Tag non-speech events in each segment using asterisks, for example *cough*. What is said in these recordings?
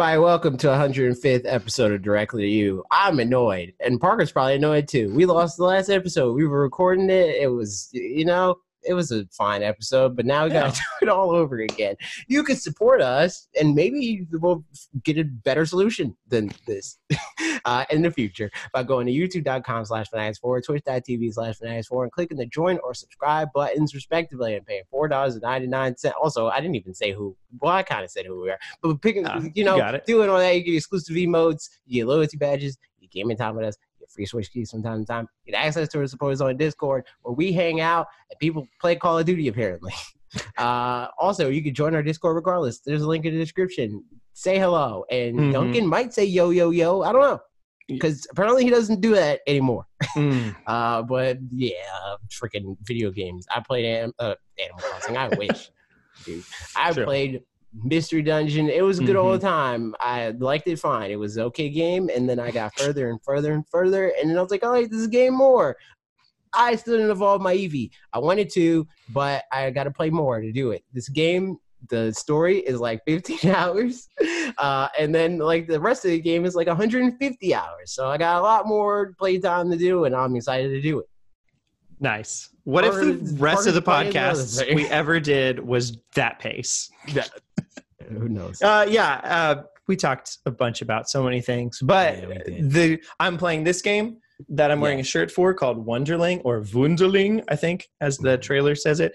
everybody. Welcome to 105th episode of Directly to You. I'm annoyed, and Parker's probably annoyed too. We lost the last episode. We were recording it. It was, you know, it was a fine episode, but now we got to *laughs* do it all over again. You can support us, and maybe we'll get a better solution than this *laughs* uh, in the future by going to youtube.com slash fanatix4, twitch.tv slash fanatix4, and clicking the join or subscribe buttons, respectively, and paying $4.99. Also, I didn't even say who. Well, I kind of said who we are, but picking, Ah, you know, you doing all that, you get exclusive emotes, you get loyalty badges, you get gaming time with us, you get free Switch keys from time to time, you get access to our supporters on Discord where we hang out and people play Call of Duty apparently. *laughs* Uh, also, you can join our Discord regardless. There's a link in the description. Say hello, and Mhm. Duncan might say yo yo yo. I don't know because apparently he doesn't do that anymore. Mm. *laughs* Uh, but yeah, freaking video games. I played Anim- uh, Animal Crossing. I wish, *laughs* dude. I Sure. played Mystery Dungeon. It was a good old time. I liked it fine. It was an okay game, and then I got further and further and further, and then I was like, I like this game more. I still didn't evolve my Eevee. I wanted to, but I got to play more to do it. This game, the story is like 15 *laughs* hours, uh, and then like the rest of the game is like 150 hours. So I got a lot more playtime to do, and I'm excited to do it. Nice. What Part if the rest of the of- part of the other podcasts we ever did was that pace? *laughs* Who knows? Uh, yeah, uh, we talked a bunch about so many things, but Yeah, the I'm playing this game that I'm wearing Yeah. a shirt for called Wonderling or Wunderling, I think, as the trailer says it.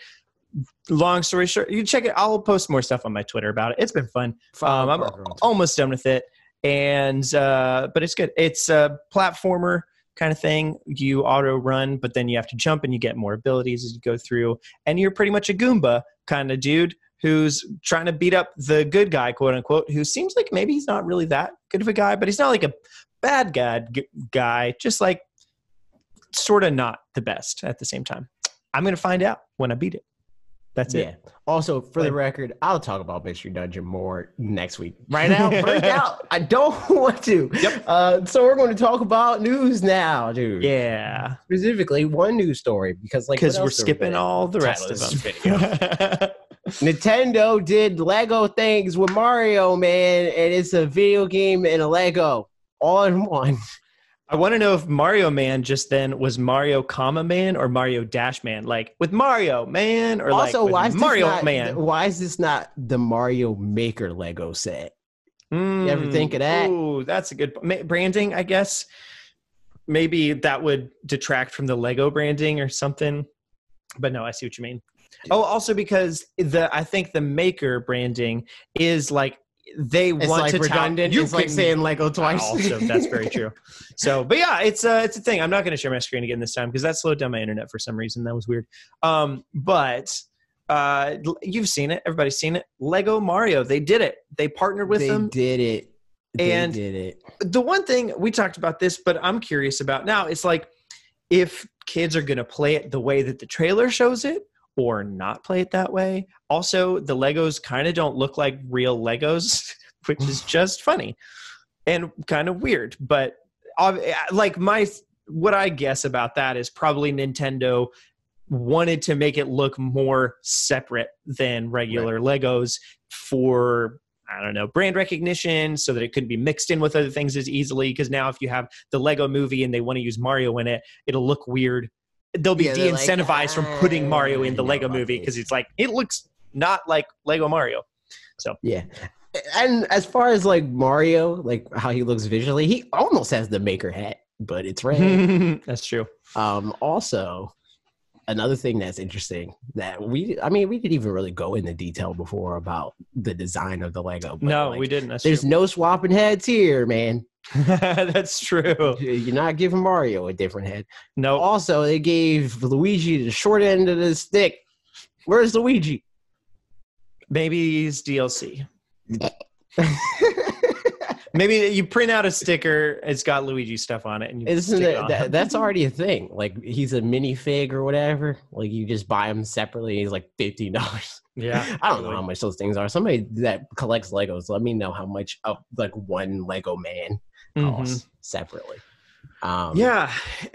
Long story short, you check it. I'll post more stuff on my Twitter about it. It's been fun. Um, I'm Parker on Twitter. almost done with it, and uh, but it's good. It's a platformer kind of thing. You auto run, but then you have to jump and you get more abilities as you go through. And you're pretty much a Goomba kind of dude who's trying to beat up the good guy, quote unquote, who seems like maybe he's not really that good of a guy, but he's not like a bad guy, guy just like sort of not the best at the same time. I'm going to find out when I beat it. That's yeah. it. Also, for the record, I'll talk about Mystery Dungeon more next week. Right now, *laughs* right now, I don't *laughs* want to. Yep. Uh, so we're going to talk about news now, dude. Yeah. Specifically, one news story because, like, Because we're we skipping all the rest of them. *laughs* Nintendo did Lego things with Mario, man, and it's a video game and a Lego all in one. I want to know if Mario Man just then was Mario comma man or Mario dash man, like with Mario man or also, like why is Mario not, man. Why is this not the Mario Maker Lego set? Mm, ever think of that? Ooh, that's a good branding, I guess. Maybe that would detract from the Lego branding or something. But no, I see what you mean. Oh, also because the I think the maker branding is like they It's want like to tout- redundant. you it's like can- saying Lego *laughs* twice. Also, that's very true. *laughs* So, but yeah, it's a it's a thing. I'm not going to share my screen again this time because that slowed down my internet for some reason. That was weird. Um, but uh, you've seen it. Everybody's seen it. Lego Mario. They did it. They partnered with they them. did it. They And- did it. The one thing we talked about this, but I'm curious about now. It's like if kids are going to play it the way that the trailer shows it. Or not play it that way. Also, the Legos kind of don't look like real Legos, *laughs* which is *sighs* just funny and kind of weird. But eh, like my what I guess about that is probably Nintendo wanted to make it look more separate than regular Legos for I don't know brand recognition, so that it couldn't be mixed in with other things as easily. Because now, if you have the Lego Movie and they want to use Mario in it, it'll look weird. They'll be Yeah, they're like, de-incentivized from putting Mario in "Ah, the Lego Movie because it's like it looks not like Lego Mario. So yeah. And as far as like Mario, like how he looks visually, he almost has the maker hat, but it's red. *laughs* That's true. um, also, another thing that's interesting that we, I mean, we didn't even really go into detail before about the design of the Lego. but, No, like, we didn't. That's There's true. no swapping heads here, man. *laughs* That's true. You're not giving Mario a different head. No, Also, they gave Luigi the short end of the stick. Where's Luigi? maybe he's DLC. *laughs* Maybe you print out a sticker. It's got Luigi stuff on it, and you Isn't stick it, that, *laughs* that's already a thing? Like he's a minifig or whatever. Like you just buy him separately. He's like fifteen dollars. yeah, I don't know how much those things are. Somebody that collects Legos, let me know how much uh, like one Lego man Mhm. separately. Um, Yeah.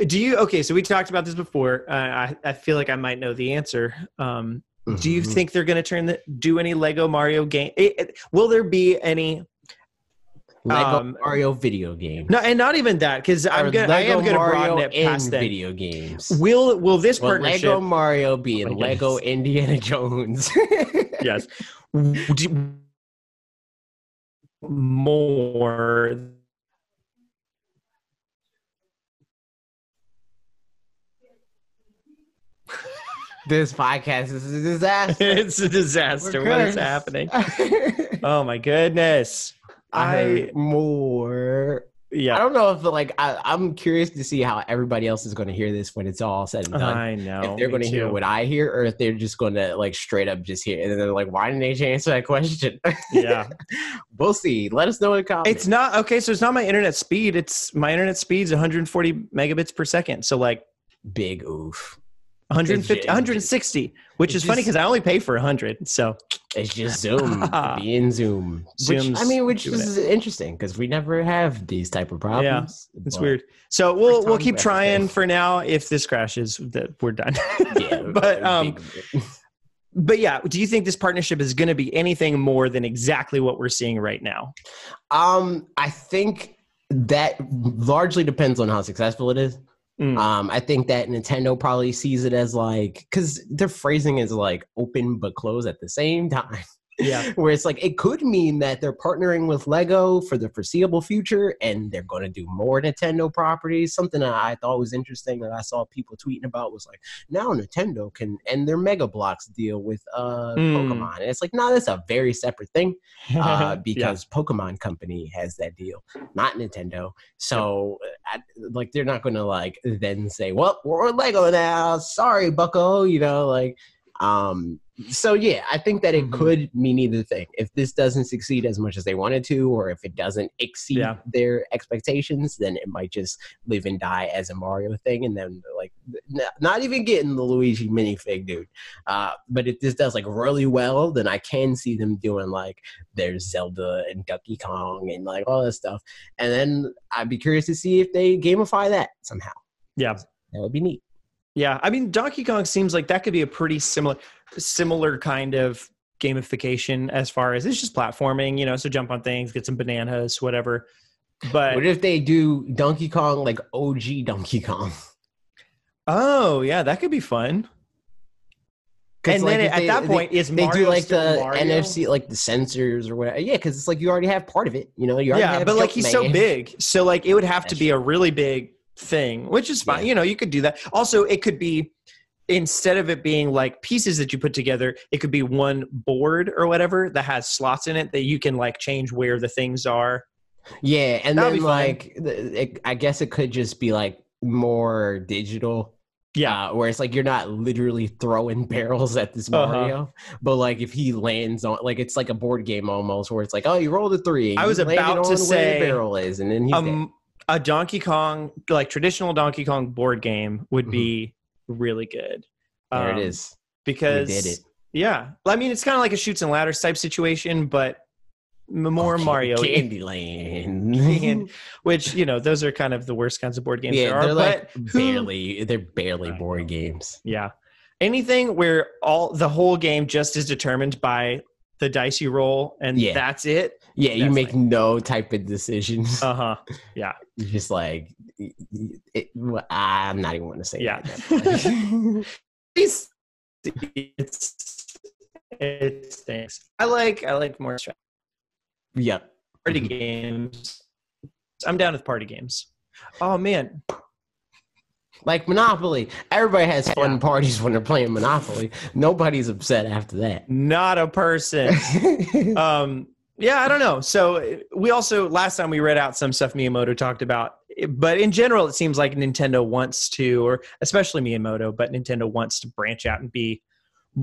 Do you? Okay, so we talked about this before. Uh, I I feel like I might know the answer. Um, Do you mhm. think they're going to turn the do any Lego Mario game? It, it- will there be any? Lego Um, Mario video game. No, and not even that because I'm gonna I am gonna Mario broaden it past that. video games. Will will this Will partnership? Lego Mario be Oh in my Lego goodness. Indiana Jones? *laughs* yes. Do- more this podcast is a disaster. *laughs* it's a disaster what is happening *laughs* oh my goodness I i more. I don't know if like I, I'm curious to see how everybody else is going to hear this when it's all said and done. i know if they're going to hear what I hear, or if they're just going to like straight up just hear, and then they're like, "Why didn't they answer that question?" *laughs* yeah we'll see. Let us know in the comments. it's not okay so it's not my internet speed it's my internet speed's 140 megabits per second so like big oof. 150 160 which it's is funny because i only pay for 100 so It's just Zoom *laughs* being Zoom. Which, I mean, which is interesting because we never have these type of problems. Yeah, it's weird so we'll we'll keep trying for now if this crashes that we're done *laughs* Yeah, *laughs* but um but yeah do you think this partnership is going to be anything more than exactly what we're seeing right now um, I think that largely depends on how successful it is. Mm. Um, I think that Nintendo probably sees it as like because their phrasing is like open but closed at the same time. *laughs* Yeah. *laughs* Where it's like it could mean that they're partnering with Lego for the foreseeable future and they're going to do more Nintendo properties. Something that I thought was interesting that I saw people tweeting about was like now Nintendo can end their Mega Bloks deal with uh Mm. Pokemon. And it's like, no, that's a very separate thing *laughs* uh, Yeah. because Pokemon Company has that deal, not Nintendo. So, I, like, they're not going to like then say, "Well, we're Lego now. Sorry, Bucko." You know, like, um. So yeah, I think that it Mhm. could mean either thing. If this doesn't succeed as much as they wanted to, or if it doesn't exceed Yeah. their expectations, then it might just live and die as a Mario thing. And then like, not even getting the Luigi minifig, dude. Uh, but if this does like really well, then I can see them doing like there's Zelda and Donkey Kong and like all this stuff. And then I'd be curious to see if they gamify that somehow. yeah That would be neat. Yeah, I mean Donkey Kong seems like that could be a pretty similar similar kind of gamification as far as it's just platforming, you know, so jump on things, get some bananas, whatever. But what if they do Donkey Kong like OG Donkey Kong? oh yeah, that could be fun. And like, then at they- that they- point, is they Mario do like the Mario? NFC, like the sensors or whatever. Yeah, because it's like you already have part of it. You know, you already Yeah, but like he's so big, so like it would have to be a really big thing, which is fine. Yeah. You know, you could do that. Also, it could be instead of it being like pieces that you put together, it could be one board or whatever that has slots in it that you can like change where the things are. Yeah, and That'll then like it, I guess it could just be like more digital. Yeah. uh, where it's like you're not literally throwing *laughs* barrels at this Uh-huh. Mario, but like if he lands on, like it's like a board game almost, where it's like, oh, you rolled a three. I was about to say, barrel is, and then he's um, a Donkey Kong, like traditional Donkey Kong board game, would be really good. Mm-hmm. There Um, it is. Because we did it. yeah, I mean it's kind of like a Chutes and ladders type situation, but more Oh, Mario, Candyland. And- *laughs* which you know those are kind of the worst kinds of board games yeah, there are. they're like who- barely, they're barely board games. yeah, anything where all the whole game just is determined by the dice you roll, and Yeah. that's it. Yeah, you make like- no type of decisions. *laughs* Uh huh. Yeah. You're just like, it, well, I'm not even going to say. Yeah. that. *laughs* It's it's it stinks. I like I like more strategy. yep. party Mhm. games. I'm down with party games. Oh man, Like Monopoly. Everybody has fun Yeah. parties when they're playing Monopoly. Nobody's upset after that. not a person. *laughs* um, yeah, I don't know. So we also last time we read out some stuff Miyamoto talked about, but in general, it seems like Nintendo wants to, or especially Miyamoto, but Nintendo wants to branch out and be.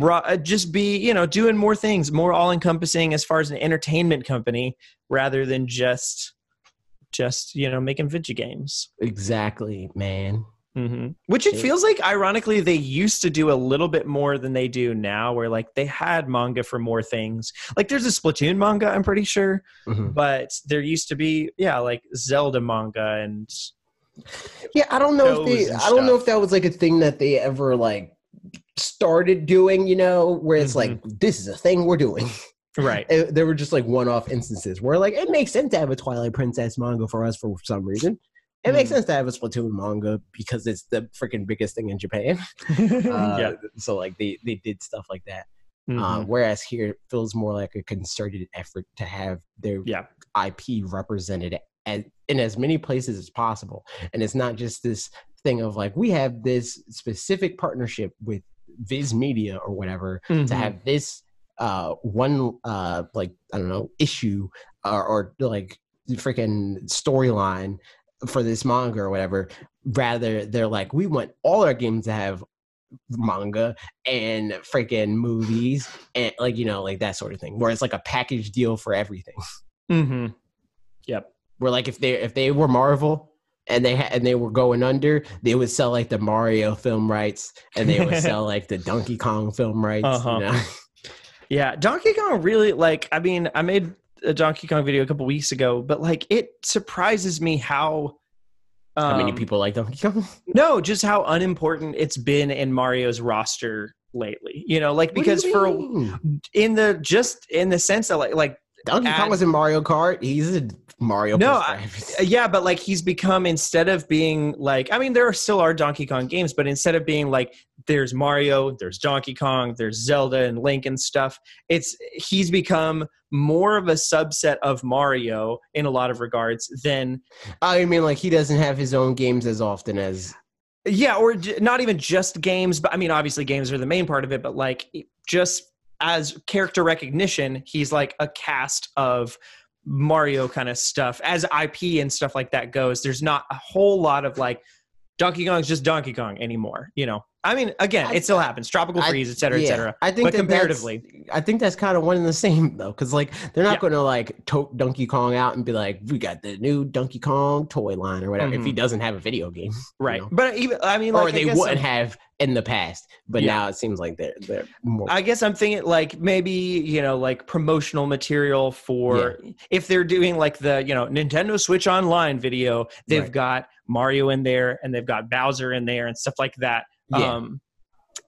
uh, Just be, you know, doing more things, more all-encompassing as far as an entertainment company, rather than just, just you know, making video games. exactly, man. Hmm Which it It- feels like, ironically, they used to do a little bit more than they do now, where like they had manga for more things. Like there's a Splatoon manga, I'm pretty sure, Mhm. but there used to be, yeah, like Zelda manga and Yeah, I don't know if they. I don't know if that was like a thing that they ever like started doing. You know, where it's like Mhm. this is a thing we're doing. Right. *laughs* It- there were just like one-off instances where like it makes sense to have a Twilight Princess manga for us for some reason. It makes Mm. sense to have a Splatoon manga because it's the freaking biggest thing in Japan. *laughs* Uh, yeah. So like they they did stuff like that. Uh, Mhm. whereas here it feels more like a concerted effort to have their yeah. IP represented as, in as many places as possible. And it's not just this thing of like, we have this specific partnership with Viz Media or whatever to Mhm. have this uh, one, uh, like, I don't know, issue or, or like freaking storyline for this manga or whatever. Rather, they're like, we want all our games to have manga and freaking movies and like you know like that sort of thing where it's like a package deal for everything mm-hmm Yep. where like if they if they were Marvel and they had and they were going under, they would sell like the Mario film rights and they would sell *laughs* like the Donkey Kong film rights. Uh-huh. You know? Yeah, Donkey Kong really like I mean, I made a Donkey Kong video a couple weeks ago, but like it surprises me how How many um, people like Donkey Kong? *laughs* No, just how unimportant it's been in Mario's roster lately. You know, like What do you because for mean? in the just in the sense that like like Donkey Kong was in Mario Kart. He's a Mario. No, prescribed. *laughs* Uh, yeah, but like he's become instead of being like I mean there are still are Donkey Kong games, but instead of being like there's Mario, there's Donkey Kong, there's Zelda and Link and stuff, it's he's become more of a subset of Mario in a lot of regards than oh, I mean, like he doesn't have his own games as often as yeah, or not even just games, but I mean obviously games are the main part of it, but like just as character recognition, he's like a cast of Mario kind of stuff as IP and stuff like that goes. There's not a whole lot of like Donkey Kong's just Donkey Kong anymore. You know, I mean, again, I- it still happens. Tropical I- Freeze, et cetera, et cetera. I think But that comparatively- I think that's kind of one and the same though, because like they're not Yeah. going to like tote Donkey Kong out and be like, "We got the new Donkey Kong toy line" or whatever. If he Mhm. doesn't have a video game, you Right. know? But even, I mean, like, or they wouldn't I'm- have in the past, but Yeah. now it seems like they're they're more. I guess I'm thinking like maybe you know like promotional material for if they're doing like the you know Nintendo Switch Online video, they've Right. got Mario in there and they've got Bowser in there and stuff like that. Yeah. Um,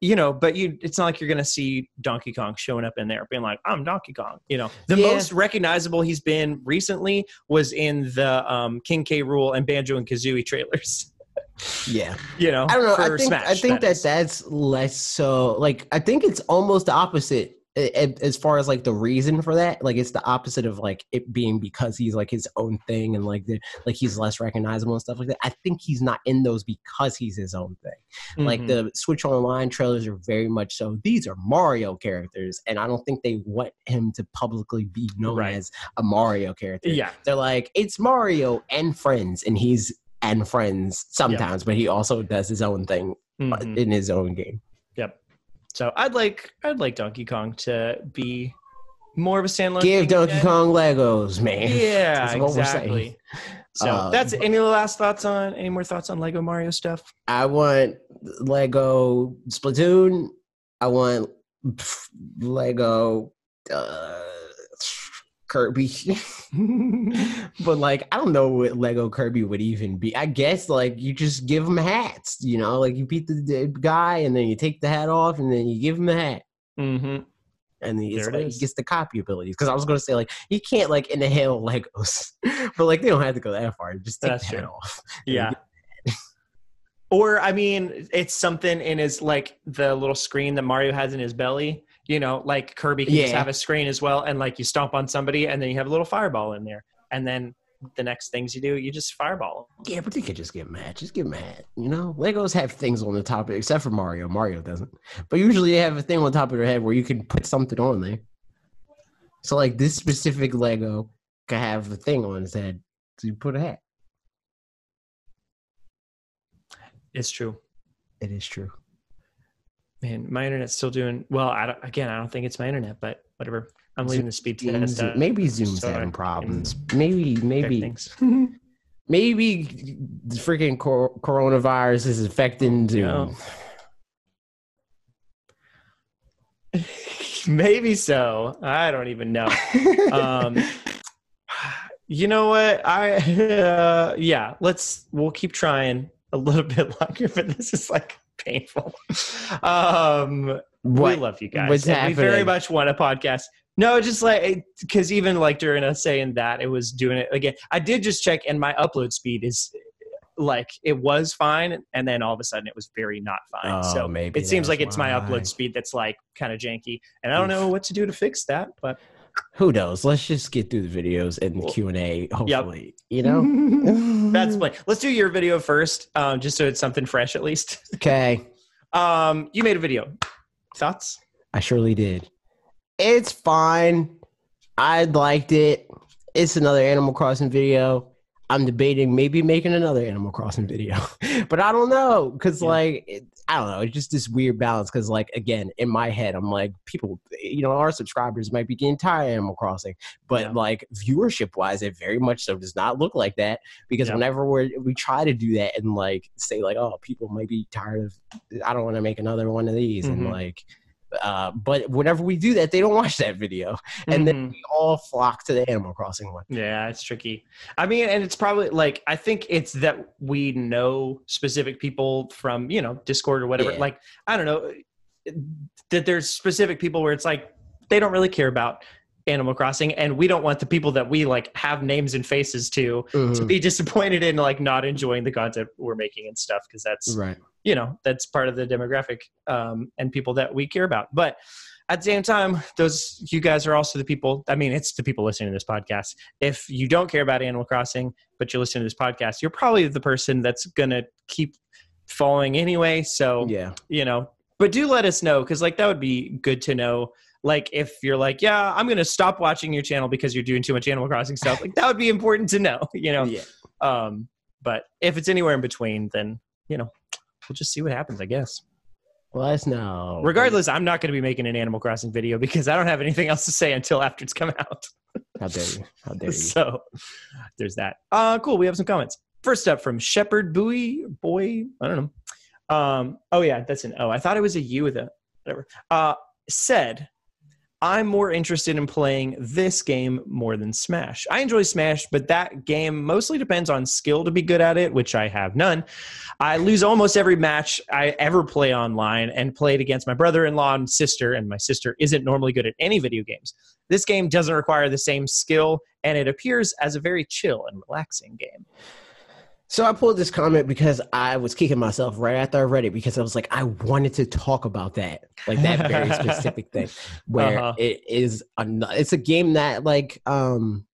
you know, but you it's not like you're gonna see Donkey Kong showing up in there being like I'm Donkey Kong. You know, the Yeah. most recognizable he's been recently was in the um, King K. Rool and Banjo and Kazooie trailers. *laughs* yeah, You know, I don't know. I think Smash, I think that is. that's less so. Like I think it's almost the opposite as far as like the reason for that. Like it's the opposite of like it being because he's like his own thing and like the like he's less recognizable and stuff like that. I think he's not in those because he's his own thing. Like Mhm. the Switch Online trailers are very much so. These are Mario characters, and I don't think they want him to publicly be known Right. as a Mario character. yeah. They're like, it's Mario and friends, and he's and friends sometimes, but he also does his own thing Mhm. in his own game. Yep. So I'd like I'd like Donkey Kong to be more of a standalone. Give Donkey again. Kong Legos, man. *laughs* Yeah, That's what we're exactly. So Um, that's any last thoughts on any more thoughts on Lego Mario stuff? I want Lego Splatoon. I want Lego uh, Kirby. *laughs* but like, I don't know what Lego Kirby would even be. I guess like you just give them hats. You know, like you beat the, the guy, and then you take the hat off, and then you give him the hat. mm-hmm. and he, like, he gets the copy abilities. Because I was going to say like he can't like inhale Legos, *laughs* but like they don't have to go that far. Just take That's the hat true. off. *laughs* Yeah. or I mean, it's something in his like the little screen that Mario has in his belly. You know, like Kirby can just have a screen as well, and like you stomp on somebody, and then you have a little fireball in there, and then the next things you do, you just fireball. Yeah, but they could just get mad. Just get mad. You know, Legos have things on the top, except for Mario. Mario doesn't. But usually they have a thing on the top of their head where you can put something on there. So like this specific Lego can have a thing on his head. So you put a hat. It's true. It is true. Man, my internet's still doing well. I don't, again, I don't think it's my internet, but whatever. I'm leaving the speed test. Zoom's- out. maybe Zoom's so having problems. Maybe, maybe, *laughs* maybe the freaking cor- coronavirus is affecting Zoom. Yeah. *laughs* maybe so. I don't even know. Um, you know what? I *laughs* uh, yeah. Let's we'll keep trying a little bit longer, but this is like painful. Um, what? we love you guys. what's We very much want a podcast. No, just like because even like during us saying that, it was doing it again. I did just check, and my upload speed is like it was fine, and then all of a sudden it was very not fine. Oh, so maybe it seems like it's my upload speed that's like kind of janky, and I don't know what to do to fix that. But Who knows? Let's just get through the videos and the Q and A. Hopefully, you know. *laughs* that's play. Let's do your video first, um, just so it's something fresh at least. *laughs* okay. Um, you made a video. Thoughts? I surely did. It's fine. I liked it. It's another Animal Crossing video. I'm debating maybe making another Animal Crossing *laughs* video, but I don't know because Yeah. like it, I don't know. It's just this weird balance because like again in my head I'm like people you know our subscribers might be getting tired of Animal Crossing, but Yeah. like viewership wise it very much so does not look like that because Yeah. whenever we we try to do that and like say like oh people might be tired of I don't want to make another one of these and Mhm. like uh, but whenever we do that, they don't watch that video, and then Mhm. we all flock to the Animal Crossing one. Yeah, it's tricky. I mean, and it's probably like I think it's that we know specific people from you know Discord or whatever. Yeah. Like I don't know that there's specific people where it's like they don't really care about Animal Crossing, and we don't want the people that we like have names and faces to to Mhm. be *laughs* disappointed in like not enjoying the content we're making and stuff because that's Right. you know that's part of the demographic um, and people that we care about but at the same time those you guys are also the people i mean it's the people listening to this podcast if you don't care about animal crossing but you're listening to this podcast you're probably the person that's gonna keep following anyway so Yeah. you know but do let us know because like that would be good to know like if you're like yeah i'm gonna stop watching your channel because you're doing too much animal crossing stuff like that would be important to know *laughs* you know Yeah. um, but if it's anywhere in between, then you know we'll just see what happens. I guess. Let us know. Regardless, I'm not going to be making an Animal Crossing video because I don't have anything else to say until after it's come out. How dare you? How dare you? so there's that. Uh, cool. We have some comments. First up from Shepherd Bowie Boy. I don't know. Um, oh yeah, that's an O. I thought it was a U with a whatever. Uh, said, I'm more interested in playing this game more than Smash. I enjoy Smash, but that game mostly depends on skill to be good at it, which I have none. I lose almost every match I ever play online and played against my brother in law and sister, and my sister isn't normally good at any video games. This game doesn't require the same skill, and it appears as a very chill and relaxing game. So I pulled this comment because I was kicking myself right after I read it because I was like, I wanted to talk about that, like that very *laughs* specific thing, where Uh-huh. it is a it's a game that like um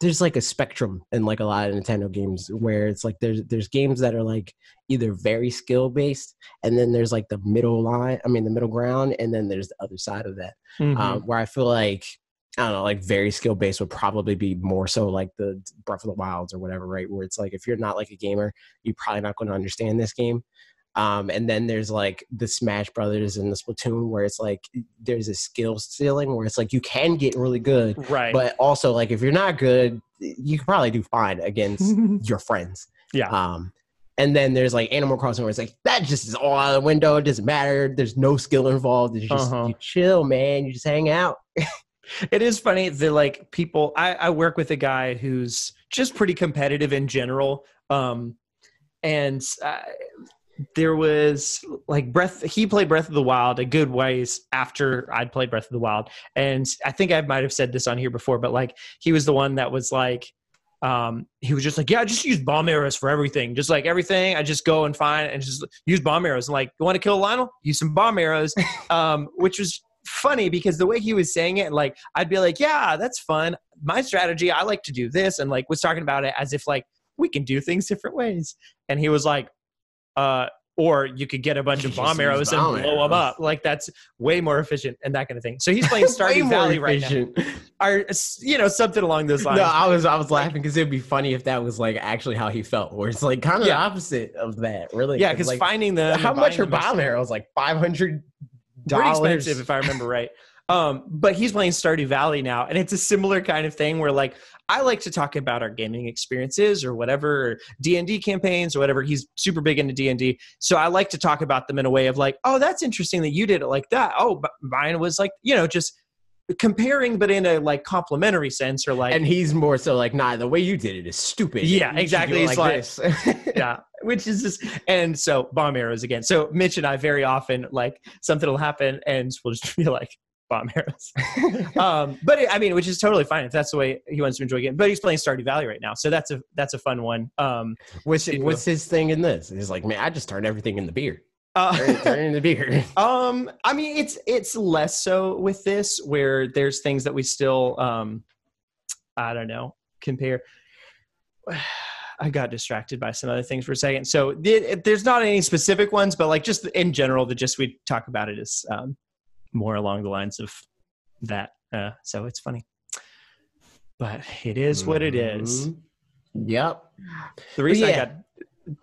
there's like a spectrum in like a lot of Nintendo games where it's like there's there's games that are like either very skill based and then there's like the middle line, I mean the middle ground, and then there's the other side of that Mm-hmm. um, where I feel like I don't know, like very skill based would probably be more so like the Breath of the Wilds or whatever, right? Where it's like if you're not like a gamer, you're probably not going to understand this game. Um, and then there's like the Smash Brothers and the Splatoon, where it's like there's a skill ceiling where it's like you can get really good, right. but also like if you're not good, you can probably do fine against *laughs* your friends. Yeah. Um, and then there's like Animal Crossing where it's like that just is all out of the window. It doesn't matter. There's no skill involved. It's just Uh-huh. you chill, man. You just hang out. *laughs* it is funny that like people I, I work with a guy who's just pretty competitive in general um and uh, there was like breath he played breath of the wild a good ways after i'd played breath of the wild and i think i might have said this on here before but like he was the one that was like um he was just like yeah I just use bomb arrows for everything. Just like everything i just go and find and just use bomb arrows. And like you want to kill Lynel? Use some bomb arrows. *laughs* Um which was funny because the way he was saying it like i'd be like yeah that's fun. My strategy i like to do this and like was talking about it as if like we can do things different ways. And he was like uh or you could get a bunch of *laughs* bomb arrows and blow them up. Like that's way more efficient and that kind of thing. So he's playing *laughs* stardew valley right now. *laughs* or you know something along those lines. No, I was I was laughing because it'd be funny if that was like actually how he felt, where it's like kind of Yeah. the opposite of that, really. yeah because like, finding the how much are bomb arrows? Like five hundred pretty dollars. expensive if I remember right. Um, but he's playing Stardew Valley now, and it's a similar kind of thing where like I like to talk about our gaming experiences or whatever, D and D campaigns or whatever. He's super big into D and D, so I like to talk about them in a way of like, oh, that's interesting that you did it like that. Oh, but mine was like, you know, just comparing, but in a like complimentary sense or like And he's more so like, nah, the way you did it is stupid. Yeah, You exactly. it It's like, like- *laughs* yeah which is just and so bomb arrows again so mitch and i very often like something will happen and we'll just *laughs* be like bomb arrows. *laughs* um, but it, I mean, which is totally fine if that's the way he wants to enjoy game. But he's playing Stardew Valley right now, so that's a that's a fun one. Um, What's what's his thing in this? He's like, man, I just turned everything in the beer. Uh, Turn, turn it beer. *laughs* Um, I mean, it's it's less so with this, where there's things that we still, um, I don't know, compare. *sighs* I got distracted by some other things for a second. So th- there's not any specific ones, but like just in general, the just we talk about it is um, more along the lines of that. Uh, so it's funny, but it is what it is. Mhm. Yep. The reason yeah. I got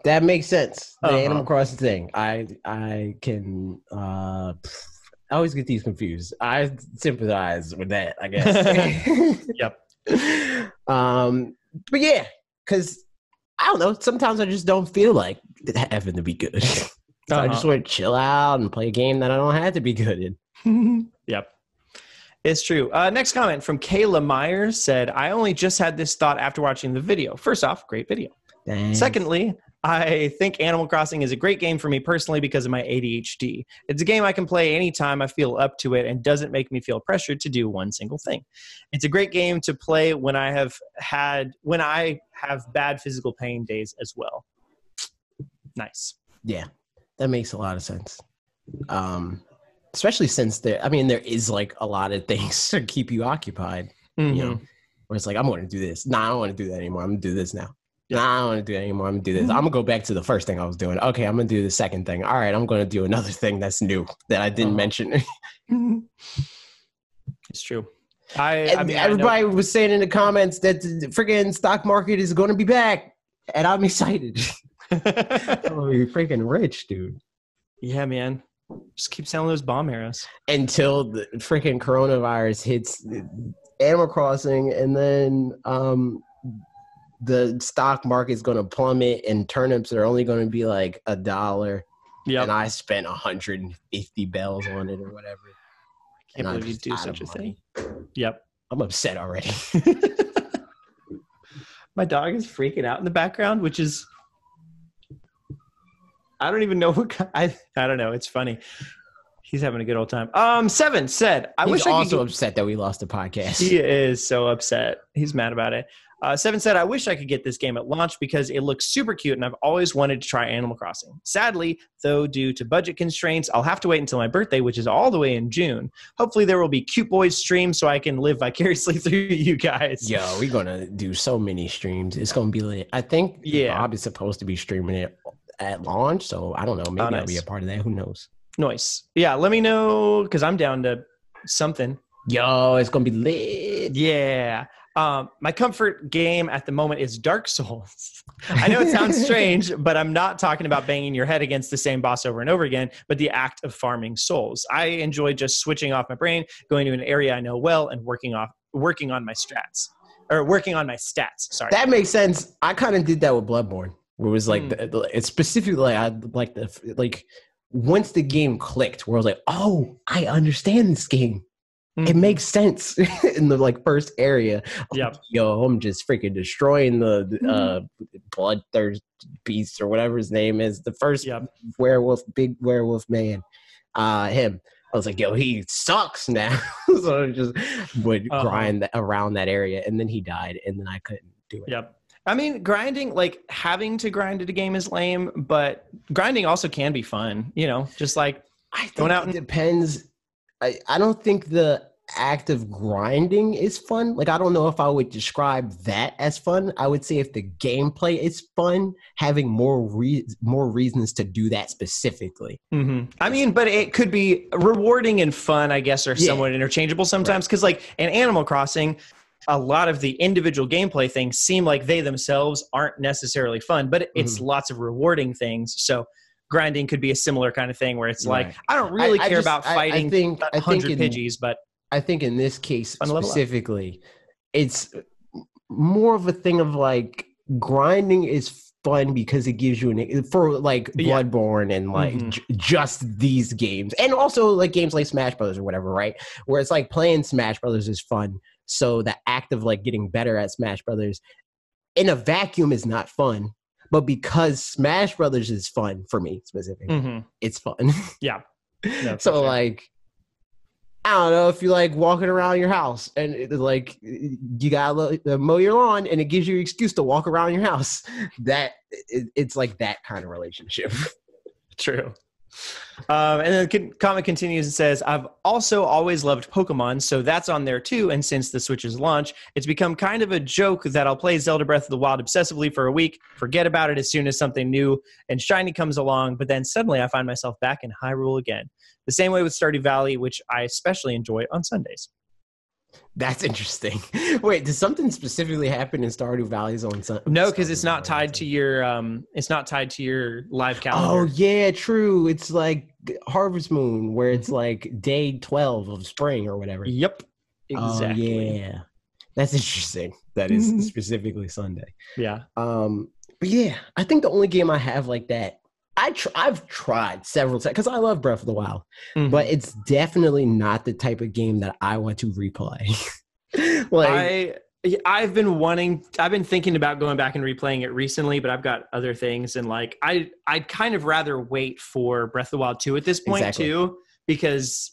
That makes sense. The Uh-huh. Animal Crossing thing. I I can uh I always get these confused. I sympathize with that, I guess. *laughs* Yep. *laughs* Um but yeah, cuz I don't know, sometimes I just don't feel like having to be good. *laughs* so I just Uh-huh. want to chill out and play a game that I don't have to be good in. yep. It's true. Uh, next comment from Kayla Myers said, I only just had this thought after watching the video. First off, great video. Thanks. Secondly, I think Animal Crossing is a great game for me personally because of my ADHD. It's a game I can play anytime I feel up to it and doesn't make me feel pressured to do one single thing. It's a great game to play when I have had when I have bad physical pain days as well. Nice. Yeah, that makes a lot of sense. Um, especially since there, I mean, there is like a lot of *laughs* things to keep you occupied. You know, Mhm. where it's like, I'm going to do this. Nah, I don't want to do that anymore. I'm going to do this now. Yeah. Nah, I don't want to do that anymore. I'm going to do this. I'm going to go back to the first thing I was doing. Okay, I'm going to do the second thing. All right, I'm going to do another *laughs* thing that's new that I didn't Uh-huh. mention. *laughs* It's true. I, I mean, I everybody was saying in the comments that the freaking stock market is going to be back, and I'm excited. I'm going to be freaking rich, dude. yeah, man. Just keep selling those bomb arrows. until the freaking coronavirus hits Animal Crossing, and then um, the stock market's going to plummet, and turnips are only going to be like a dollar. Yep. And I spent 150 bells on it or whatever. I Can't and believe you do out such a of thing. Yep. I'm upset already. *laughs* My dog is freaking out in the background, which is I don't even know what ki- I I don't know. It's funny. He's having a good old time. Um, seven said, "I He's wish I also could." upset that we lost the podcast. He is so upset. He's mad about it. Uh, seven said, "I wish I could get this game at launch because it looks super cute, and I've always wanted to try Animal Crossing. Sadly, though, due to budget constraints, I'll have to wait until my birthday, which is all the way in June. Hopefully, there will be cute boys stream so I can live vicariously *laughs* through you guys. Yo, we're gonna do so many streams. It's gonna be lit. I think Yeah. Bob is supposed to be streaming it at launch, so I don't know. Maybe Oh, I'll be a part of that. Who knows? Nice. Yeah, let me know because I'm down to something. Yo, it's gonna be lit. Yeah. Um, my comfort game at the moment is Dark Souls. I know it sounds *laughs* strange, but I'm not talking about banging your head against the same boss over and over again, but the act of farming souls. I enjoy just switching off my brain, going to an area I know well, and working off working on my strats or working on my stats. Sorry. That makes sense. I kind of did that with Bloodborne, where it was like, the, the- it's specifically I like the like once the game clicked, where I was like, oh, I understand this game. It Mhm. makes sense *laughs* in the like first area. Yep. Yo, I'm just freaking destroying the the, uh, bloodthirst beast or whatever his name is. The first Yep. werewolf, big werewolf man. Uh, him. I was like, yo, he sucks now. *laughs* so I just would Uh-huh. grind around that area, and then he died, and then I couldn't do it. Yep. I mean, grinding, like having to grind at a game is lame, but grinding also can be fun, you know, just like, I think Going out it and- depends. I, I don't think the act of grinding is fun. Like I don't know if I would describe that as fun. I would say if the gameplay is fun, having more re- more reasons to do that specifically. hmm I mean, but it could be rewarding and fun, I guess, are Yeah. somewhat interchangeable sometimes. Because, like in Animal Crossing, a lot of the individual gameplay things seem like they themselves aren't necessarily fun, but it's Mm-hmm. lots of rewarding things. So, grinding could be a similar kind of thing where it's like, I don't really I- I care just- about I- I fighting think- I think hundred in- Pidgeys, but I think in this case Fun to level up. specifically, it's more of a thing of like grinding is fun because it gives you an for like Yeah. Bloodborne and like Mhm. j- just these games, and also like games like Smash Brothers or whatever, right? Where it's like playing Smash Brothers is fun, so the act of like getting better at Smash Brothers in a vacuum is not fun. But because Smash Brothers is fun for me specifically, Mhm. it's fun. *laughs* yeah. No, so like I don't know if you like walking around your house and it, like you gotta lo- mow your lawn and it gives you an excuse to walk around your house. *laughs* That it, it's like that kind of relationship. *laughs* True. Um, and then the comment continues and says, I've also always loved Pokemon, so that's on there too. And since the Switch's launch, it's become kind of a joke that I'll play Zelda Breath of the Wild obsessively for a week, forget about it as soon as something new and shiny comes along, but then suddenly I find myself back in Hyrule again. The same way with Stardew Valley, which I especially enjoy on Sundays. That's interesting. *laughs* Wait, does something specifically happen in Stardew Valley's on Sun? No, because it's not tied to your um, it's not tied to your live calendar. Oh yeah, true. It's like Harvest Moon, where Mm-hmm. it's like day twelve of spring or whatever. Yep. Exactly. Oh, yeah, that's interesting. That is *laughs* specifically Sunday. yeah. Um, but yeah, I think the only game I have like that, I tr- I've tried several times because I love Breath of the Wild, Mhm. but it's definitely not the type of game that I want to replay. *laughs* like, I I've been wanting I've been thinking about going back and replaying it recently, but I've got other things and like I I'd kind of rather wait for Breath of the Wild 2 at this point Exactly. too because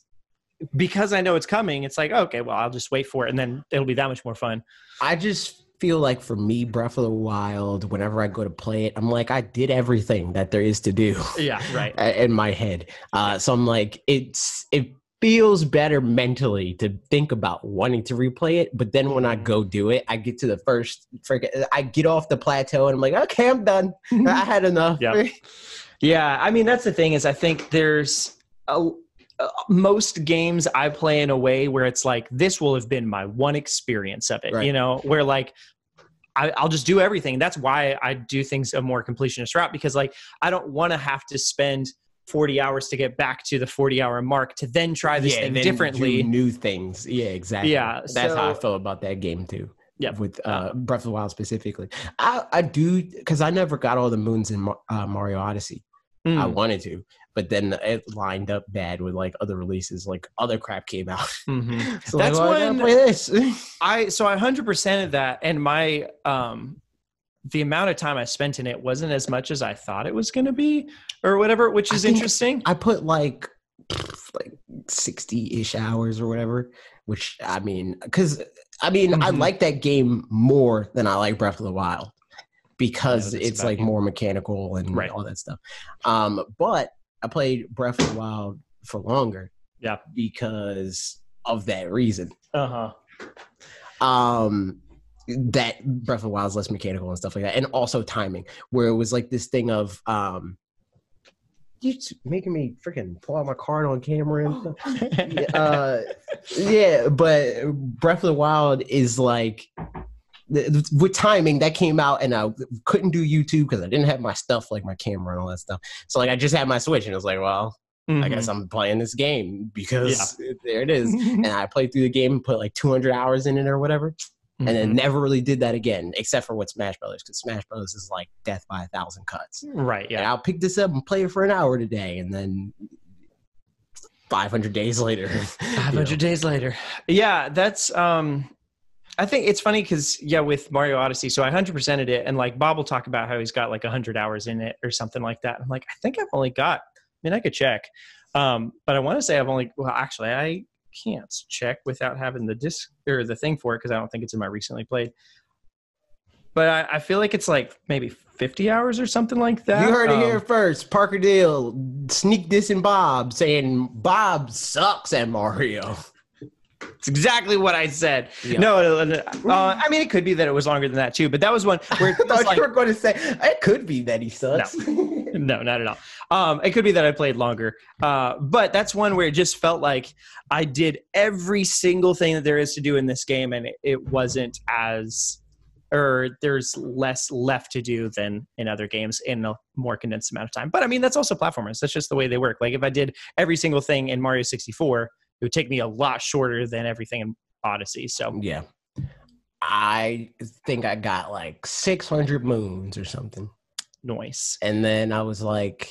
because I know it's coming, it's like okay, well, I'll just wait for it and then it'll be that much more fun. I just feel like for me, Breath of the Wild, whenever I go to play it, I'm like, I did everything that there is to do. Yeah, right. *laughs* in my head. Uh, so I'm like, it's it feels better mentally to think about wanting to replay it, but then when I go do it, I get to the first freaking, I get off the plateau and I'm like, okay, I'm done. *laughs* I had enough. Yeah. *laughs* Yeah, I mean that's the thing is I think there's a, most games I play in a way where it's like this will have been my one experience of it, Right. you know, where like I, I'll just do everything. That's why I do things a more completionist route because like I don't want to have to spend 40 hours to get back to the 40 hour mark to then try this Yeah, thing differently. new things. Yeah, exactly. Yeah, that's how I so- feel about that game too. Yeah. with uh, Breath of the Wild specifically, I I do because I never got all the moons in uh, Mario Odyssey. I Mm, wanted to, but then it lined up bad with like other releases, like other crap came out. mhm. *laughs* So That's like, oh, I when- play this. *laughs* I so I hundred percent of that, and my um, the amount of time I spent in it wasn't as much as I thought it was going to be, or whatever, which is think- interesting. I put like like sixty ish hours or whatever, which I mean, because I mean, I Mhm. like that game more than I like Breath of the Wild because Yeah, it's like you. more mechanical and Right. all that stuff. Um, but I played Breath of the Wild for longer. Yeah. because of that reason. Uh huh. um that Breath of the Wild is less mechanical and stuff like that, and also timing, where it was like this thing of um, you making me freaking pull out my card on camera and stuff. *laughs* uh, yeah, but Breath of the Wild is like with timing that came out, and I couldn't do YouTube because I didn't have my stuff like my camera and all that stuff. So like I just had my Switch, and it was like, well, I guess I'm playing this game because there it is. Mm-hmm. *laughs* And I played through the game and put like 200 hours in it or whatever and Mm-hmm. then never really did that again, except for with Smash Brothers, because Smash Brothers is like death by a thousand cuts. right, And yeah, I'll pick this up and play it for an hour today, and then 500 days later, *laughs* five hundred days later. Yeah, that's um. I think it's funny because yeah, with Mario Odyssey, so I hundred percented it, and like Bob will talk about how he's got like hundred hours in it or something like that. I'm like, I think I've only got. I mean, I could check, um, but I want to say I've only. Well, actually, I can't check without having the disc or the thing for it because I don't think it's in my recently played. But I, I feel like it's like maybe fifty hours or something like that. You heard it Um, here first. Parker Deal sneak dissing Bob, saying Bob sucks at Mario. It's exactly what I said. Yeah. No, no, no, uh, I mean it could be that it was longer than that too, but that was one where *laughs* I thought like, you were going to say it could be that he sucks. *laughs* no, not at all. Um, it could be that I played longer, uh, but that's one where it just felt like I did every single thing that there is to do in this game, and it, it wasn't as or there's less left to do than in other games in a more condensed amount of time. But I mean, that's also platformers. That's just the way they work. Like if I did every single thing in Mario 64, it would take me a lot shorter than everything in Odyssey. So Yeah. I think I got like 600 moons or something. noise. And then I was like,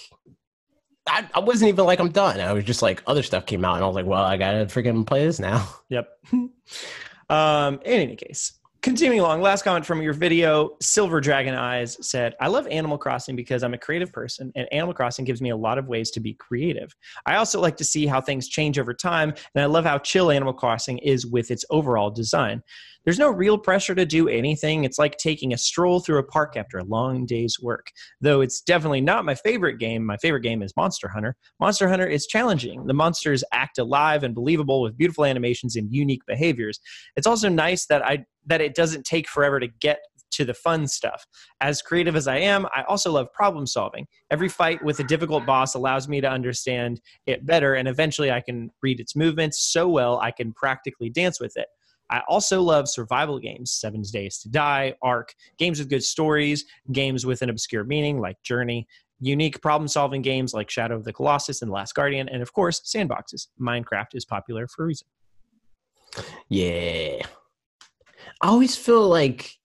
I, I wasn't even like, I'm done. I was just like, other stuff came out. And I was like, well, I got to freaking play this now. Yep. *laughs* um, in any case, continuing along, last comment from your video, Silver Dragon Eyes said, I love Animal Crossing because I'm a creative person and Animal Crossing gives me a lot of ways to be creative. I also like to see how things change over time, and I love how chill Animal Crossing is with its overall design. There's no real pressure to do anything. It's like taking a stroll through a park after a long day's work. Though it's definitely not my favorite game. My favorite game is Monster Hunter. Monster Hunter is challenging. The monsters act alive and believable with beautiful animations and unique behaviors. It's also nice that I that it doesn't take forever to get to the fun stuff. As creative as I am, I also love problem solving. Every fight with a difficult boss allows me to understand it better, and eventually I can read its movements so well I can practically dance with it. I also love survival games, Seven Days to Die, Ark, games with good stories, games with an obscure meaning like Journey, unique problem solving games like Shadow of the Colossus and Last Guardian, and of course, sandboxes. Minecraft is popular for a reason. Yeah. I always feel like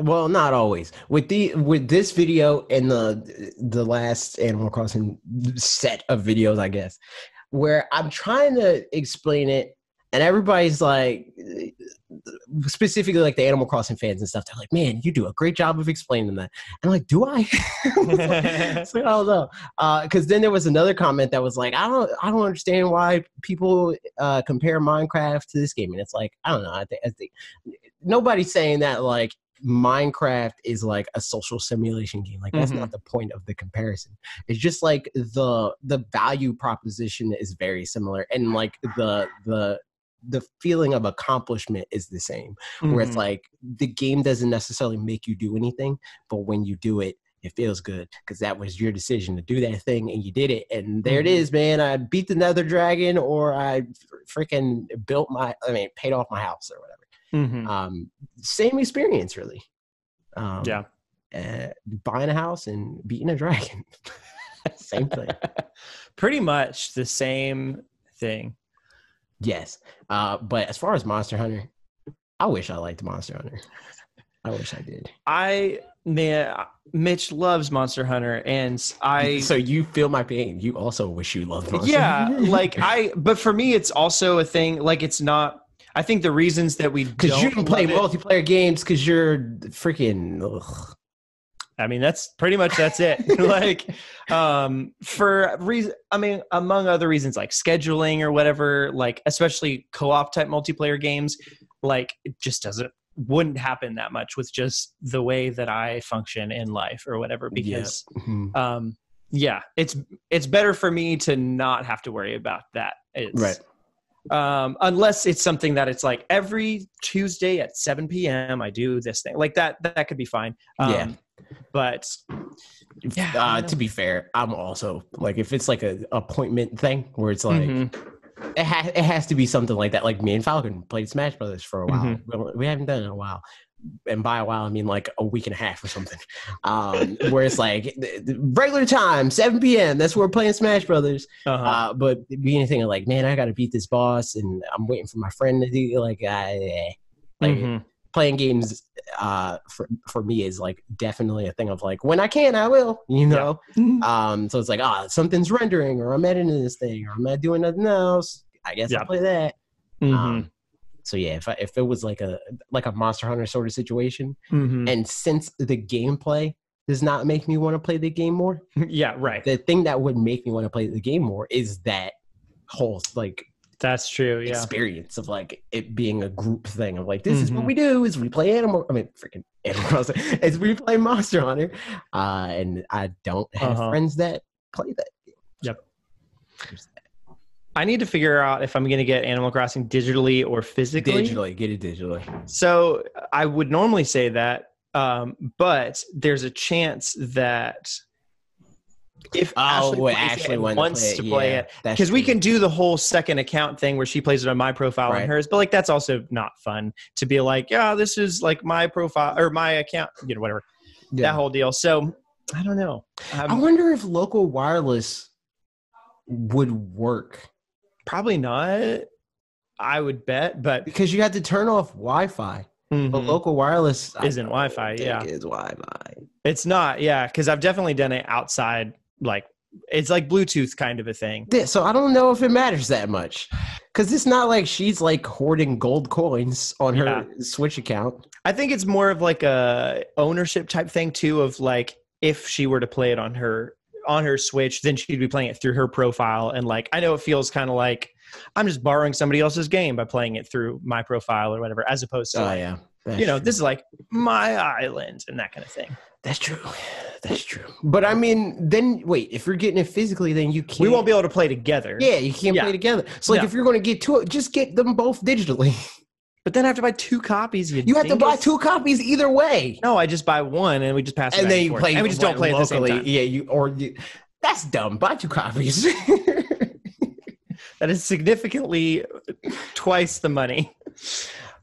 well, not always. With the with this video and the the last Animal Crossing set of videos, I guess, where I'm trying to explain it and everybody's like specifically like the animal crossing fans and stuff they're like man you do a great job of explaining that and I'm like do i *laughs* it's like, i don't know because uh, then there was another comment that was like i don't i don't understand why people uh, compare minecraft to this game and it's like i don't know i think, I think nobody's saying that like Minecraft is like a social simulation game. Like that's mm-hmm. not the point of the comparison. It's just like the the value proposition is very similar and like the the the feeling of accomplishment is the same mm-hmm. where it's mm-hmm. like the game doesn't necessarily make you do anything but when you do it it feels good because that was your decision to do that thing and you did it and there mm-hmm. it is man i beat the nether dragon or i freaking built my i mean paid off my house or whatever mm-hmm. um, same experience really um, yeah uh, buying a house and beating a dragon *laughs* same thing *laughs* pretty much the same thing Yes. Uh, but as far as Monster Hunter, I wish I liked Monster Hunter. I wish I did. I man, Mitch loves Monster Hunter, and I. *laughs* So you feel my pain. You also wish you loved Monster. Yeah, *laughs* like I. But for me, it's also a thing. Like it's not. I think the reasons that we because you can play multiplayer games because you're freaking. Ugh. I mean, that's pretty much that's it. *laughs* *laughs* like, um, for reason, I mean, among other reasons like scheduling or whatever, like especially co-op type multiplayer games, like it just doesn't wouldn't happen that much with just the way that I function in life or whatever. Because, yeah. Mm-hmm. um, yeah, it's it's better for me to not have to worry about that. It's, right. Um, unless it's something that it's like every Tuesday at 7 p.m. I do this thing like that. That could be fine. Um, yeah but yeah, uh, to be fair, I'm also like if it's like a appointment thing where it's like mm-hmm. it has it has to be something like that. Like me and Falcon played Smash Brothers for a while. Mm-hmm. We haven't done it in a while. And by a while, I mean like a week and a half or something. Um, where it's like regular time, 7 p.m. That's where we're playing Smash Brothers. Uh-huh. Uh, but be anything like, man, I got to beat this boss, and I'm waiting for my friend to do like, uh, like mm-hmm playing games uh, for for me is like definitely a thing of like when I can I will you know yeah. Mm-hmm. um so it's like ah oh, something's rendering or I'm editing this thing or I'm not doing nothing else I guess yeah. I'll play that mm-hmm. um, so yeah if I, if it was like a like a Monster Hunter sort of situation mm-hmm. and since the gameplay does not make me want to play the game more *laughs* yeah right the thing that would make me want to play the game more is that whole like that's true. Yeah. Experience of like it being a group thing of like this mm-hmm. is what mm-hmm. we do is we play animal. I mean, freaking Animal Crossing *laughs* is we play Monster Hunter, uh, and I don't have uh-huh. friends that play that. Game. Yep. I need to figure out if I'm going to get Animal Crossing digitally or physically. Digitally, get it digitally. So I would normally say that, um, but there's a chance that if oh, Ashley, Ashley wants to play it, because we can do the whole second account thing where she plays it on my profile right. and hers, but like that's also not fun to be like, yeah, this is like my profile or my account, you know, whatever, yeah. that whole deal. So I don't know. Um, I wonder if local wireless would work. Probably not. I would bet, but because you had to turn off Wi-Fi. Mm-hmm. But local wireless isn't Wi-Fi. Yeah, is Wi-Fi. It's not. Yeah, because I've definitely done it outside like it's like Bluetooth kind of a thing. Yeah, so I don't know if it matters that much. Because it's not like she's like hoarding gold coins on her Yeah. Switch account. I think it's more of like a ownership type thing too. Of like, if she were to play it on her on her Switch, then she'd be playing it through her profile. And like, I know it feels kind of like I'm just borrowing somebody else's game by playing it through my profile or whatever, as opposed to Oh like, yeah, That's you know, true. this is like my island and that kind of thing. that's true. That's true. But I mean, then wait, if you're getting it physically, then you can't. We won't be able to play together. Yeah, you can't Yeah. play together. So like, if you're going to get to it, just get them both digitally. *laughs* But then I have to buy two copies. You have to buy two copies either way, No, I just buy one and we just pass it and then you play. and we just don't play at the same locally. time. Yeah, you or you. That's dumb. Buy two copies. *laughs* That is significantly twice the money.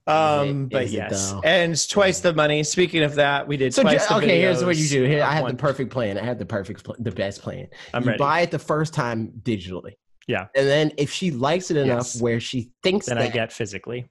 Um, it- but yes, though? and it's twice the money. Speaking of that, we did so twice ju- the okay, here's what you do. Here, I have one- the perfect plan. I have the perfect, pl- the best plan. I'm you ready. buy it the first time digitally. Yeah. and then if she likes it enough Yes. where she thinks Then that I get physically.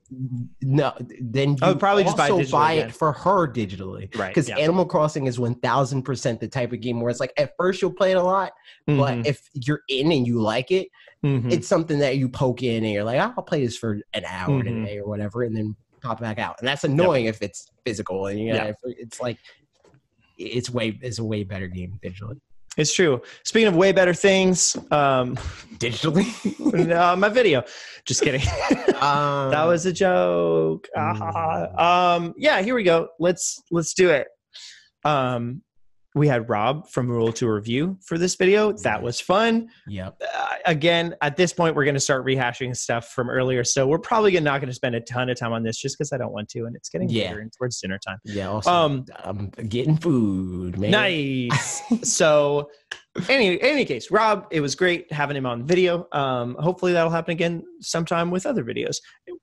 no, then you would probably just buy also buy it for her digitally. Right. Because yeah. Animal Crossing is one thousand percent the type of game where it's like at first you'll play it a lot, Mhm, but if you're in and you like it, mhm. it's something that you poke in and you're like, I'll play this for an hour Mhm. today or whatever, and then pop back out. And that's annoying if it's physical and you know, Yeah. if it's like it's way it's a way better game digitally. It's true. Speaking of way better things, um, *laughs* Digitally, *laughs* no, my video. Just kidding. um, *laughs* that was a joke. Mm. Ah, um, yeah, here we go. Let's let's do it. Um, we had Rob from Rule to Review for this video. That was fun. yep. Uh, again, at this point, we're going to start rehashing stuff from earlier, so we're probably not going to spend a ton of time on this just because I don't want to, and it's getting Yeah. later and towards dinner time. Yeah. Also, Um, I'm getting food, man. Nice. *laughs* so, any any case, Rob, it was great having him on video. Um, hopefully that'll happen again sometime with other videos.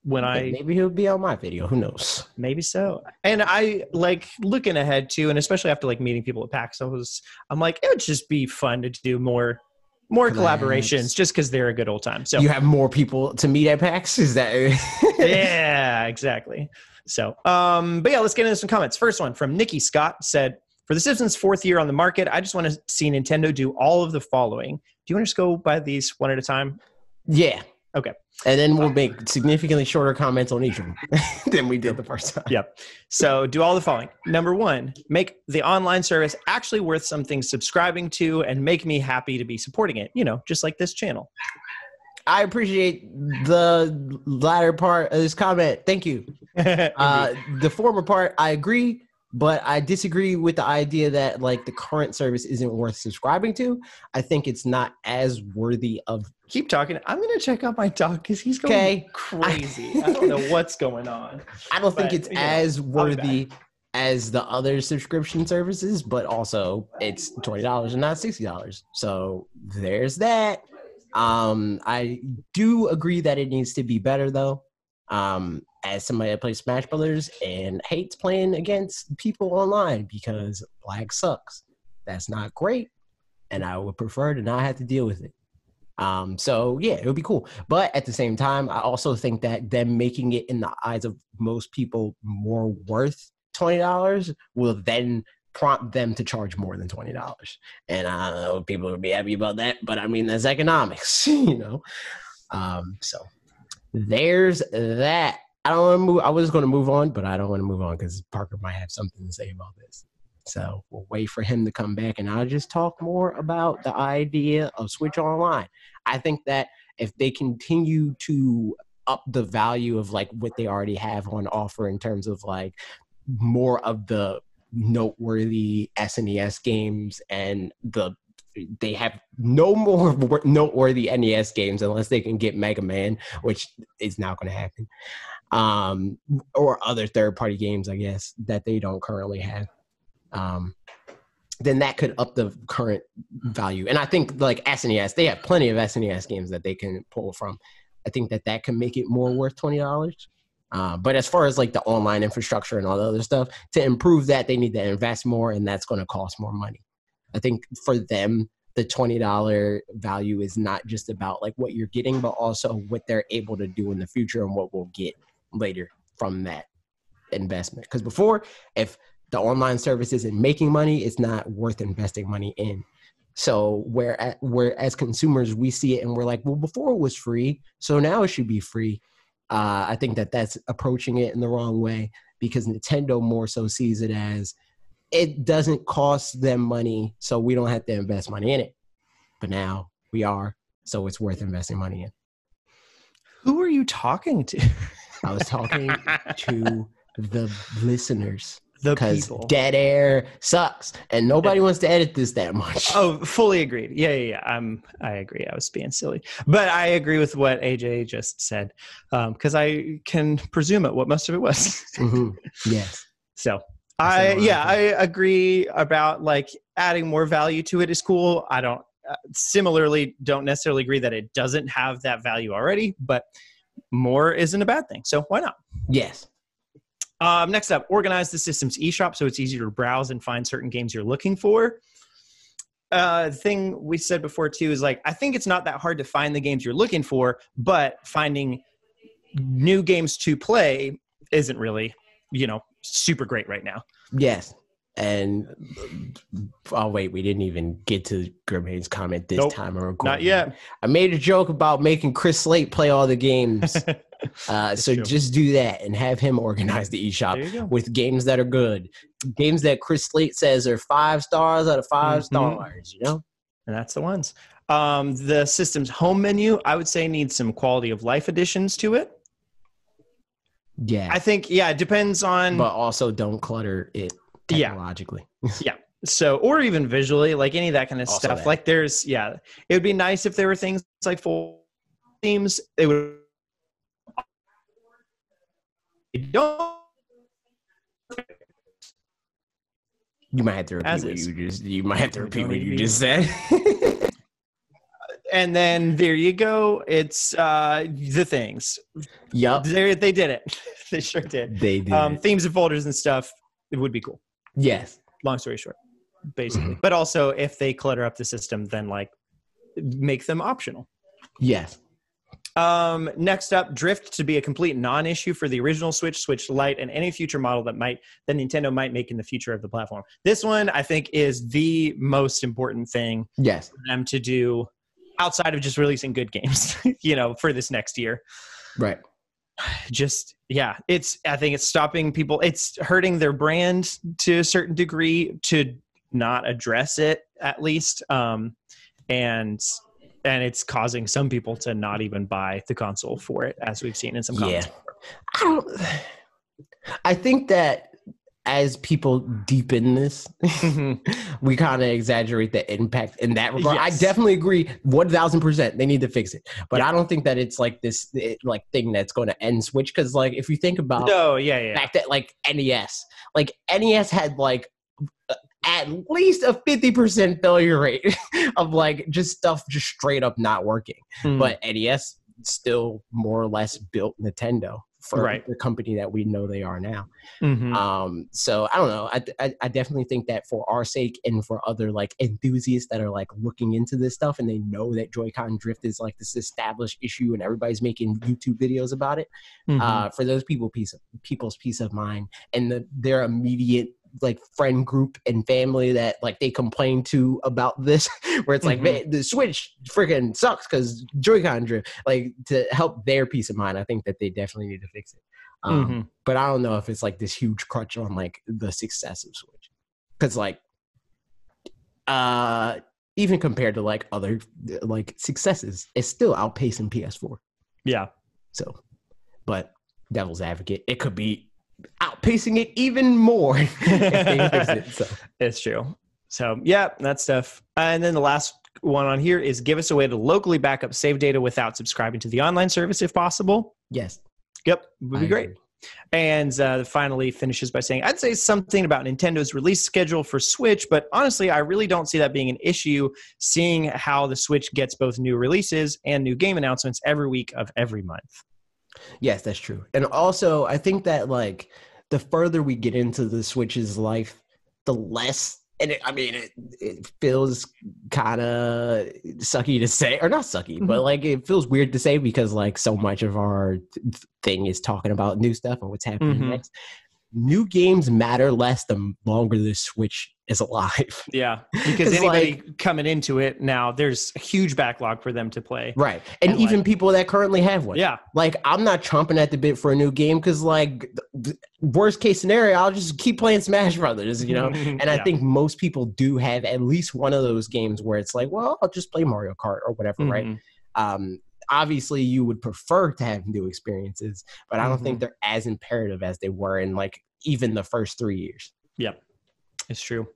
When I maybe he'll be on my video. Who knows? maybe so, and I like looking ahead too, and especially after like meeting people at PAX, I was I'm like it would just be fun to do more more collaborations just because they're a good old time. So You have more people to meet at PAX? Is that? *laughs* yeah, exactly. So, um, but yeah, let's get into some comments. First one from Nikki Scott said, "For The Switch's fourth year on the market, I just want to see Nintendo do all of the following. Do you want to just go by these one at a time? yeah. Okay. And then we'll make significantly shorter comments on each of them *laughs* than we did the first time. Yep. So, do all the following. Number one, make the online service actually worth something subscribing to, and make me happy to be supporting it. You know, just like this channel. I appreciate the latter part of this comment. Thank you. *laughs* Uh, the former part, I agree, but I disagree with the idea that like the current service isn't worth subscribing to. I think it's not as worthy of. Keep talking. I'm gonna check out my dog because he's going Okay. crazy. I don't know what's going on. *laughs* I don't think it's you know, as worthy as the other subscription services, but also it's twenty dollars and not sixty dollars. So there's that. Um, I do agree that it needs to be better though. Um, as somebody that plays Smash Brothers and hates playing against people online because lag sucks. That's not great, and I would prefer to not have to deal with it. Um, so yeah, it would be cool. But at the same time, I also think that them making it in the eyes of most people more worth twenty dollars will then prompt them to charge more than twenty dollars. And I don't know people would be happy about that, but I mean that's economics, *laughs* you know. Um, so there's that. I don't want to move. I was going to move on, but I don't want to move on because Parker might have something to say about this. So we'll wait for him to come back, and I'll just talk more about the idea of Switch Online. I think that if they continue to up the value of like what they already have on offer in terms of like more of the noteworthy SNES games and the they have no more *laughs* noteworthy NES games unless they can get Mega Man, which is not going to happen, um, or other third party games, I guess, that they don't currently have. Um, then that could up the current value. And I think like SNES, they have plenty of SNES games that they can pull from. I think that that can make it more worth twenty dollars. Uh, but as far as like the online infrastructure and all the other stuff, to improve that, they need to invest more, and that's going to cost more money. I think for them, the twenty dollar value is not just about like what you're getting, but also what they're able to do in the future and what we'll get later from that investment. Because before, if the online service isn't making money, it's not worth investing money in. So where where as consumers we see it and we're like, well, before it was free, so now it should be free. Uh, I think that that's approaching it in the wrong way because Nintendo more so sees it as it doesn't cost them money, so we don't have to invest money in it. But now we are, so it's worth investing money in. Who are you talking to? *laughs* I was talking to the listeners *laughs* the because people. dead air sucks and nobody wants to edit this that much. Oh, fully agreed. Yeah, yeah, yeah. I'm. I agree. I was being silly, but I agree with what AJ just said because I can presume it what most of it was. Mhm. *laughs* Yes. So That's I yeah I agree about like adding more value to it is cool. I don't uh, similarly don't necessarily agree that it doesn't have that value already, but more isn't a bad thing. So why not? Yes. Um, next up, organize the system's eShop so it's easier to browse and find certain games you're looking for. Uh, the thing we said before too is like I think it's not that hard to find the games you're looking for, but finding new games to play isn't really you know super great right now. Yes. And oh wait, we didn't even get to Grimhane's comment this Nope, time. recording. Not yet. I made a joke about making Chris Slate play all the games. *laughs* Uh, so true. just do that and have him organize the eShop with games that are good. Games that Chris Slate says are five stars out of 5 Mhm. stars, you know? and that's the ones. Um, the system's home menu, I would say, needs some quality of life additions to it. Yeah. I think, yeah, it depends on but also don't clutter it Yeah. *laughs* yeah. so, or even visually, like any of that kind of Also stuff. that. Like, there's, yeah, it would be nice if there were things like full themes. It would. You don't. You might have to repeat what you just you might have to repeat what you just said. *laughs* And then there you go. It's uh the things. yup. They, they did it. *laughs* they sure did. They did. Um, themes and folders and stuff. It would be cool. Yes. long story short basically Mm-hmm. but also if they clutter up the system then like make them optional Yes. um, next up drift to be a complete non-issue for the original switch switch lite and any future model that might that nintendo might make in the future of the platform this one i think is the most important thing Yes. for them to do outside of just releasing good games *laughs* you know for this next year Right. Just yeah it's i think it's stopping people it's hurting their brand to a certain degree to not address it at least um and and it's causing some people to not even buy the console for it as we've seen in some comments Yeah. I don't I think that as people deepen this, Mhm. *laughs* we kind of exaggerate the impact in that regard. I definitely agree, one thousand percent. They need to fix it, but Yeah. I don't think that it's like this eh, like thing that's going to end Switch because like if you think about no yeah the yeah fact that like NES, like NES had like at least a fifty percent failure rate *laughs* of like just stuff just straight up not working Mm. but NES still more or less built Nintendo for Right. the company that we know they are now. Mhm. Um, so I don't know. I, I I definitely think that for our sake and for other like enthusiasts that are like looking into this stuff and they know that Joy-Con drift is like this established issue and everybody's making YouTube videos about it. Mhm. Uh, for those people piece of people's peace of mind and the, their immediate like friend group and family that like they complain to about this *laughs* where it's like Mhm. man the switch freaking sucks because joy-con drift like to help their peace of mind i think that they definitely need to fix it um, Mhm. but i don't know if it's like this huge crutch on like the success of switch because like uh even compared to like other like successes it's still outpacing ps4 yeah so, but devil's advocate, it could be outpacing it even more *laughs* if they fix it. *laughs* So, It's true. So yeah, that stuff. And then the last one on here is give us a way to locally back up save data without subscribing to the online service if possible. yes, Yep, would be I great. agree. And uh, finally finishes by saying, I'd say something about Nintendo's release schedule for Switch, but honestly, I really don't see that being an issue, seeing how the Switch gets both new releases and new game announcements every week of every month. Yes, that's true. And also, I think that like the further we get into the Switch's life, the less. And it, I mean, it, it feels kind of sucky to say, or not sucky, but like it feels weird to say because like so much of our th- thing is talking about new stuff and what's happening Mhm. next. New games matter less the longer the Switch is alive. *laughs* Yeah, because anybody coming into it now, there's a huge backlog for them to play. Right. And, And, even like- people that currently have one. Yeah, Like I'm not chomping at the bit for a new game because like worst case scenario, I'll just keep playing Smash Brothers, you know. *laughs* And I think most people do have at least one of those games where it's like, well, I'll just play Mario Kart or whatever, right? Mhm. Um, obviously, you would prefer to have new experiences, but I don't think Mhm. they're as imperative as they were in like even the first three years. Yep, it's true.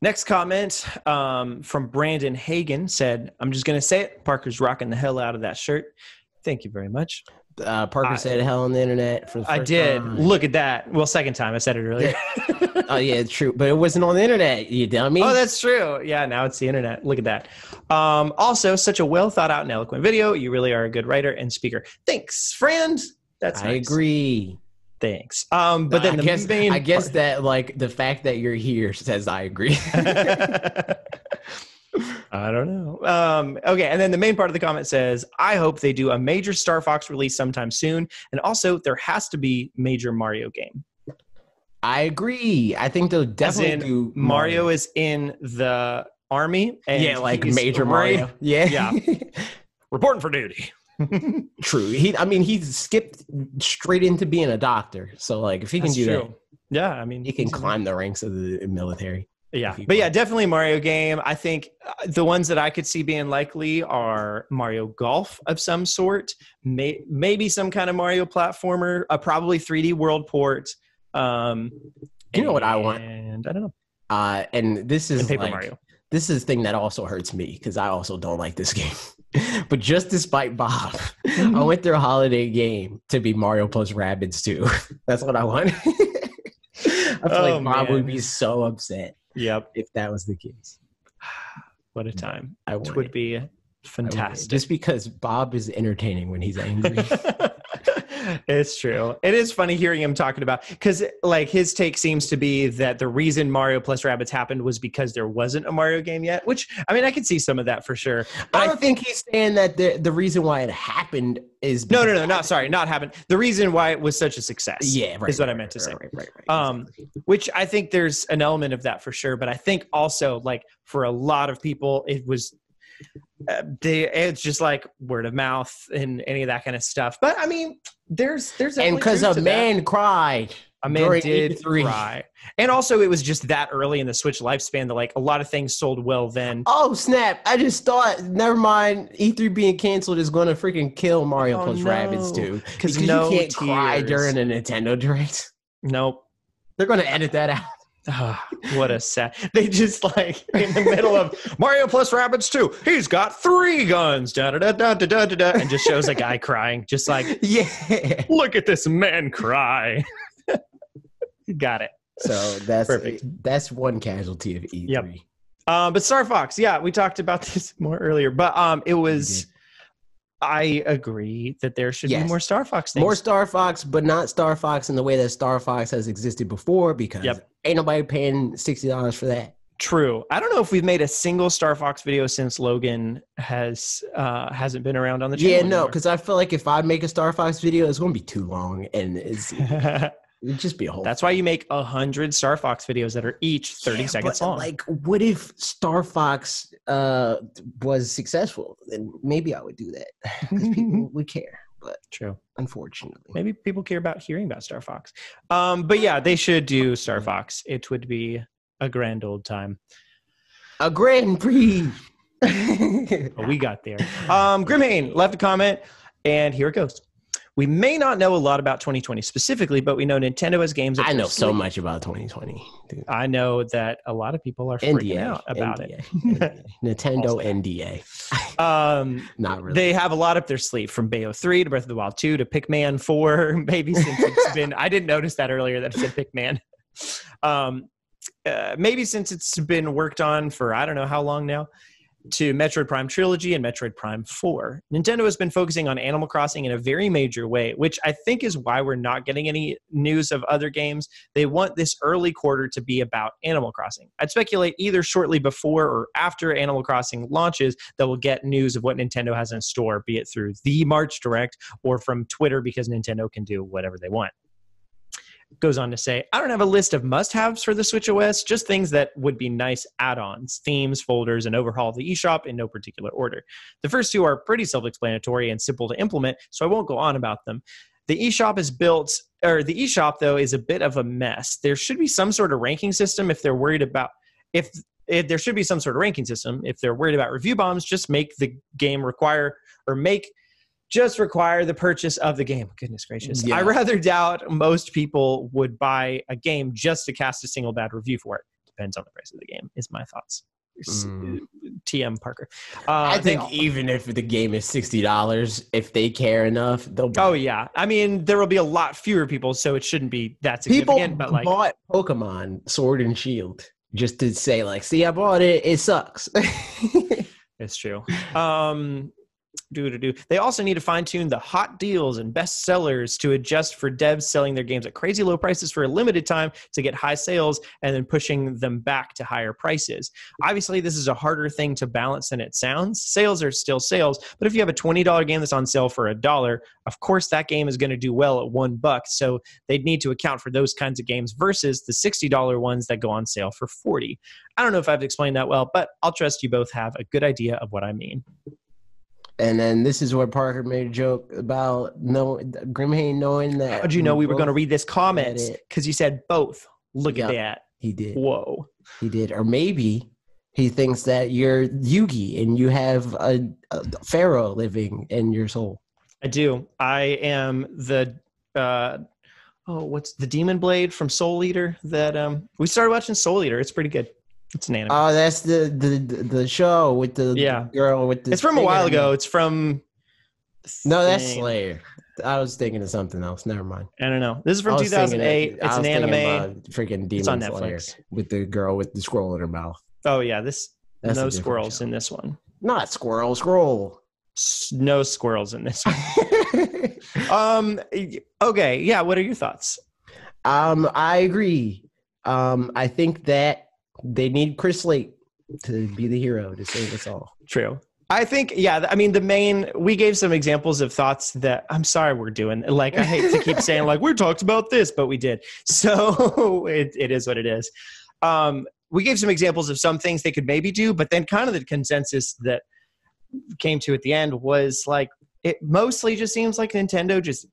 Next comment um, from Brandon Hagen said, "I'm just gonna say it. Parker's rocking the hell out of that shirt. Thank you very much. Uh, Parker I- said hell on the internet for the I did. time. Look at that. Well, second time I said it earlier. *laughs* *laughs* oh yeah, it's true, but it wasn't on the internet. You dummy. Oh, that's true. Yeah, now it's the internet. Look at that. Um, also, such a well thought out and eloquent video. You really are a good writer and speaker. Thanks, friend. That's I nice. agree. Thanks. Um, but then I the guess main I guess part- that like the fact that you're here says I agree. *laughs* I don't know. Um, okay, and then the main part of the comment says, "I hope they do a major Star Fox release sometime soon, and also there has to be major Mario game. I agree. I think they'll definitely in do Mario is in the army, and yeah, like Major right- Mario. *laughs* Yeah, Yeah. reporting for duty. *laughs* true. He, I mean, he skipped straight into being a doctor. So like, if he can That's do true. that, Yeah, I mean, he can climb the ranks of the military. Yeah, but yeah, definitely Mario game. I think uh, the ones that I could see being likely are Mario Golf of some sort, may, maybe some kind of Mario platformer, uh, probably 3D World port. Um, You know what I want? And I don't know, Uh, and this is and Paper like, Mario. this is the thing that also hurts me because I also don't like this *laughs* game. but just despite Bob, *laughs* I went through a holiday game to be Mario plus Rabbids too. *laughs* That's what I want. I feel Oh, like Bob would be so upset Yep, if that was the case. *sighs* what a time! I It would it. be I want it. fantastic. Just because Bob is entertaining when he's angry. *laughs* it's true. It is funny hearing him talking about because like his take seems to be that the reason Mario plus Rabbids happened was because there wasn't a Mario game yet. Which I mean, I could see some of that for sure. But I I don't think he's saying that the the reason why it happened is no, no, no, not sorry, not happened. The reason why it was such a success. Yeah, right. is what I meant to right, say. Right, right, right. Um, exactly. Which I think there's an element of that for sure. But I think also like for a lot of people, it was. Uh, they, it's just like word of mouth and any of that kind of stuff. But I mean, there's there's and because a to that. man cried. A man during did E3. cry. And also, it was just that early in the Switch lifespan that like a lot of things sold well then. Oh snap! I just thought. Never mind. E3 being canceled is going to freaking kill Mario Oh, plus no. Rabbids too. 'Cause Because no you can't cry tears. during a Nintendo *laughs* Direct. Nope. They're going to edit that out. Ah, *laughs* what a sad. They just like *laughs* in the middle of Mario plus Rabbids 2. He's got three guns. Da da da da da da da. And just shows a guy *laughs* crying. Just like, Yeah. look at this man cry. got it. So that's Perfect. that's one casualty of E3. Yep. Um, but Star Fox, yeah, we talked about this more earlier. But um, it was. I agree that there should Yes. be more Star Fox things. More Star Fox, but not Star Fox in the way that Star Fox has existed before because Yep. ain't nobody paying sixty dollars for that. True. I don't know if we've made a single Star Fox video since Logan has uh hasn't been around on the channel. Yeah, no, because I feel like if I make a Star Fox video, it's gonna be too long and it's *laughs* it'd just be a whole That's why you make a hundred Star Fox videos that are each thirty Yeah, seconds long. Like, what if Star Fox uh, was successful? Then maybe I would do that *laughs* because people *laughs* would care. But True. unfortunately, Maybe people care about hearing about Star Fox. Um, but yeah, they should do Star Fox. It would be a grand old time. a Grand Prix. *laughs* We got there. Um, Grimhane left a comment, and here it goes. We may not know a lot about 2020 specifically, but we know Nintendo has games. I know so much about 2020. Dude. I know that a lot of people are freaking NDA out about NDA, NDA. *laughs* Nintendo NDA. *laughs* Um, Not really. They have a lot up their sleeve from Bayo 3 to Breath of the Wild 2 to Pikmin 4. *laughs* Maybe since it's been, I didn't notice that earlier that it said Pikmin. Um, uh, maybe since it's been worked on for I don't know how long now, to Metroid Prime Trilogy and Metroid Prime 4. Nintendo has been focusing on Animal Crossing in a very major way, which I think is why we're not getting any news of other games. They want this early quarter to be about Animal Crossing. I'd speculate either shortly before or after Animal Crossing launches that we'll get news of what Nintendo has in store, be it through the March Direct or from Twitter because Nintendo can do whatever they want. Goes on to say, I don't have a list of must haves for the Switch OS, just things that would be nice add ons, themes, folders, and overhaul the eShop in no particular order. The first two are pretty self explanatory and simple to implement, so I won't go on about them. The eShop is built, or the eShop though is a bit of a mess. There should be some sort of ranking system if they're worried about if, if there should be some sort of ranking system if they're worried about review bombs. Just make the game require or make just require the purchase of the game. Goodness gracious. Yeah. I rather doubt most people would buy a game just to cast a single bad review for it. Depends on the price of the game, is my thoughts. Mm. TM Parker. Uh, I think even if the game is sixty dollars, if they care enough, they'll. buy Oh yeah, I mean there will be a lot fewer people, so it shouldn't be that people but like, bought Pokemon Sword and Shield just to say like, "See, I bought it. It sucks." *laughs* It's true. Um, do do do. They also need to fine tune the hot deals and best sellers to adjust for devs selling their games at crazy low prices for a limited time to get high sales and then pushing them back to higher prices. Obviously, this is a harder thing to balance than it sounds. Sales are still sales, but if you have a $20 game that's on sale for a dollar, of course that game is going to do well at one buck. So they'd need to account for those kinds of games versus the $60 ones that go on sale for 40. I don't know if I've explained that well, but I'll trust you both have a good idea of what I mean. And then this is where Parker made a joke about no Grimhane knowing that. How'd you know we were going to read this comment? Because you said both. Look at that. He did. Whoa. He did, or maybe he thinks that you're Yugi and you have a, a pharaoh living in your soul. I do. I am the uh oh, what's the Demon Blade from Soul Eater that um we started watching Soul Eater. It's pretty good. It's an anime. Oh, that's the the the show with the Yeah. girl with the. it's from a while ago. It's from No, that's. Slayer. I was thinking of something else. Never mind. I don't know. This is from 2008. of- It's an anime. freaking Demon It's on Slayer Netflix. with the girl with the scroll in her mouth. Oh yeah, this That's no squirrels show. in this one. Not squirrel, scroll. No squirrels in this one. *laughs* um okay, yeah, what are your thoughts? um, I agree. Um, I think that they need Chris Slate to be the hero to save us all. True. I think, yeah, I mean, the main, we gave some examples of thoughts that I'm sorry we're doing. Like, I hate to keep saying, like, we talked about this, but we did. So *laughs* it, it is what it is. Um, we gave some examples of some things they could maybe do, but then kind of the consensus that came to at the end was like, it mostly just seems like Nintendo just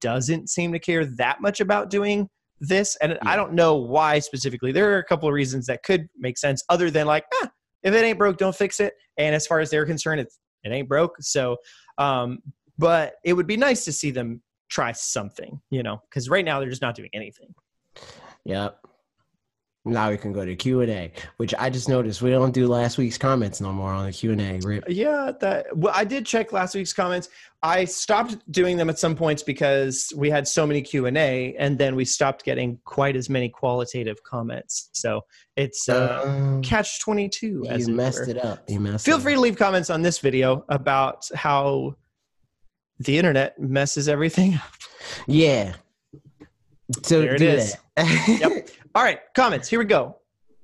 doesn't seem to care that much about doing this. And I don't know why specifically. There are a couple of reasons that could make sense other than like, ah, if it ain't broke, don't fix it. And as far as they're concerned, it's, it ain't broke. So, um, but it would be nice to see them try something, you know, because right now they're just not doing anything. Yep. Now we can go to Q and A, which I just noticed we don't do last week's comments no more on the Q and A. Rip. Yeah, that. Well, I did check last week's comments. I stopped doing them at some points because we had so many Q and A, and then we stopped getting quite as many qualitative comments. So it's uh, Um, catch twenty two. you it messed were. it up. You messed. Feel it free to leave comments on this video about how the internet messes everything up. up. Yeah. So There it do is. that. *laughs* Yep. All right, comments. Here we go.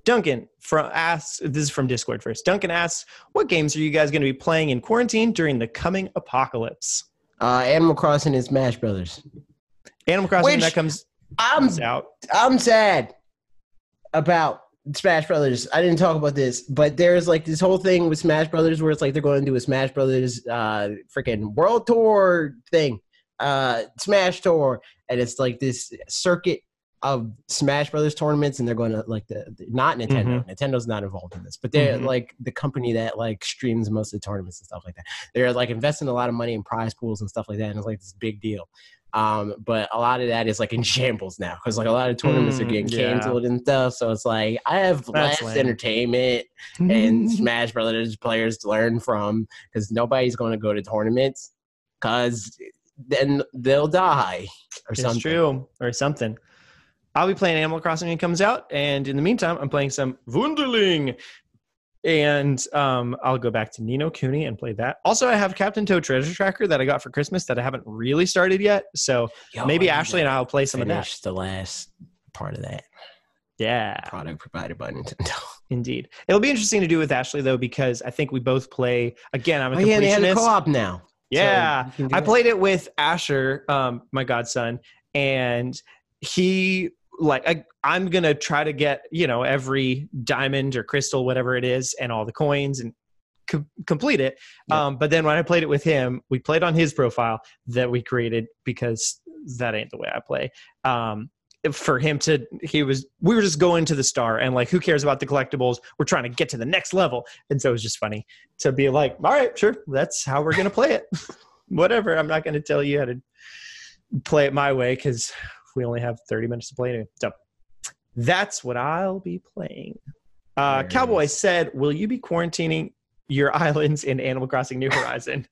Duncan from asks. This is from Discord first. Duncan asks, "What games are you guys going to be playing in quarantine during the coming apocalypse?" uh, Animal Crossing and Smash Brothers. Animal Crossing Which- that comes I'm out. I'm sad about Smash Brothers. I didn't talk about this, but there's like this whole thing with Smash Brothers where it's like they're going to do a Smash Brothers uh freaking world tour thing. Uh Smash tour and it's like this circuit of Smash Brothers tournaments and they're going to like the, the- not Nintendo. Nintendo's not involved in this, but they're Mhm. like the company that like streams most of the tournaments and stuff like that. They're like investing a lot of money in prize pools and stuff like that and it's like this big deal. Um, but a lot of that is like in shambles now because like a lot of tournaments are Mm, getting yeah. canceled and stuff. So it's like I have That's less lame. entertainment and Smash Brothers players to learn from because nobody's going to go to tournaments because then they'll die or It's something. true, or something. I'll be playing Animal Crossing when it comes out, and in the meantime, I'm playing some Wunderling, and um, I'll go back to Ni no Kuni and play that. Also, I have Captain Toad Treasure Tracker that I got for Christmas that I haven't really started yet. So Yo, maybe Ashley and I will play some of that. the last part of that Yeah, product provided by Nintendo. *laughs* indeed. It'll be interesting to do with Ashley though because I think we both play. Again, I'm a Oh yeah, they had a co-op now. Yeah, do I that. played it with Asher, um, my godson, and he like I, I'm gonna try to get you know every diamond or crystal, whatever it is, and all the coins and co- complete it. Yeah. Um, but then when I played it with him, we played on his profile that we created because that ain't the way I play. Um, for him to he was we were just going to the star and like who cares about the collectibles we're trying to get to the next level and so it was just funny to be like all right sure that's how we're gonna play it *laughs* whatever i'm not gonna tell you how to play it my way because we only have 30 minutes to play so that's what i'll be playing uh cowboy nice. said will you be quarantining your *laughs* islands in animal crossing new horizon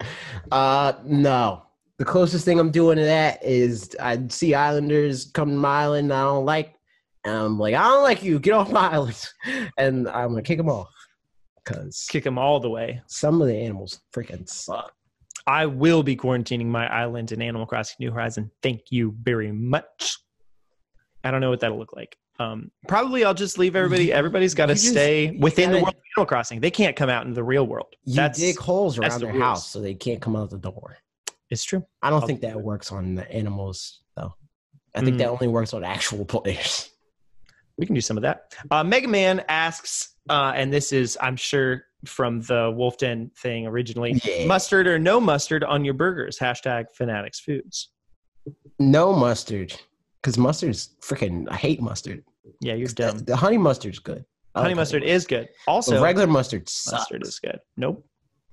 *laughs* Uh, no. The closest thing I'm doing to that is I see Islanders come to my island I don't like, and I'm like, I don't like you. Get off my *laughs* island, and I'm gonna kick them off because kick them all the way some of the animals freaking suck. I will be quarantining my island in Animal Crossing New Horizon. Thank you very much. I don't know what that'll look like. Um, probably I'll just leave everybody. Everybody's got to stay within the gotta- world of Animal Crossing. They can't come out into the real world. You That's dig holes around the their rules. house so they can't come out the door. it's true. I don't I'll think that that. works on the animals though. I think Mm. that only works on actual *laughs* players. We can do some of that. Uh, Mega Man asks, uh, and this is, I'm sure, from the Wolf Den thing originally Yeah. mustard or no mustard on your burgers? Hashtag Fanatix Foods. No mustard, because mustard's freaking. I hate mustard. Yeah, you're The, dumb. the honey mustard's good. I Honey like mustard honey is good. But Also, regular mustard sucks. mustard is good. Nope.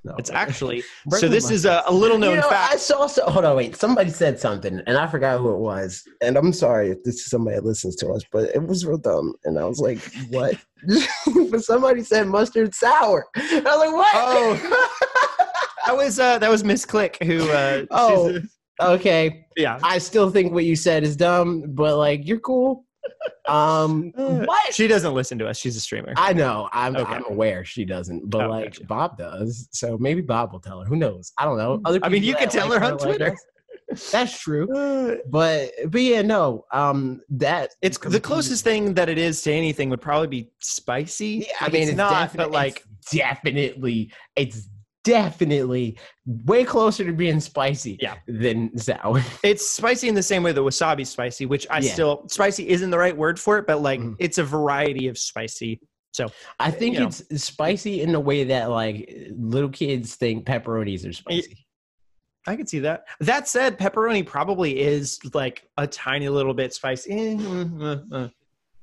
No. It's actually *laughs* so. This is a, a little known you know, fact. I saw so. Hold on, wait. Somebody said something, and I forgot who it was. And I'm sorry if this is somebody that listens to us, but it was real dumb. And I was like, "What?" *laughs* but somebody said mustard sour. I was like, "What?" Oh. *laughs* That was uh, that was Miss Click who. Uh, Oh. she's okay. yeah. I still think what you said is dumb, but like, you're cool. Um, *laughs* what? She doesn't listen to us. She's a streamer. I know. I'm, Okay. I'm aware she doesn't, but Oh, like gotcha. Bob does. So maybe Bob will tell her. Who knows? I don't know. Other I mean, you can tell like her on Twitter. us- That's true. *laughs* But but yeah, no. Um, that it's the closest thing that it is to anything would probably be spicy. Yeah, I mean, it's, it's, not, definite- but like it's definitely, it's definitely way closer to being spicy. Yeah. Than sour. *laughs* it's spicy in the same way that wasabi's spicy, which I Yeah. still spicy isn't the right word for it, but like Mhm. it's a variety of spicy. So I uh, think You know. it's spicy in the way that like little kids think pepperonis are spicy. I could see that. That said, pepperoni probably is like a tiny little bit spicy. Eh, eh, eh,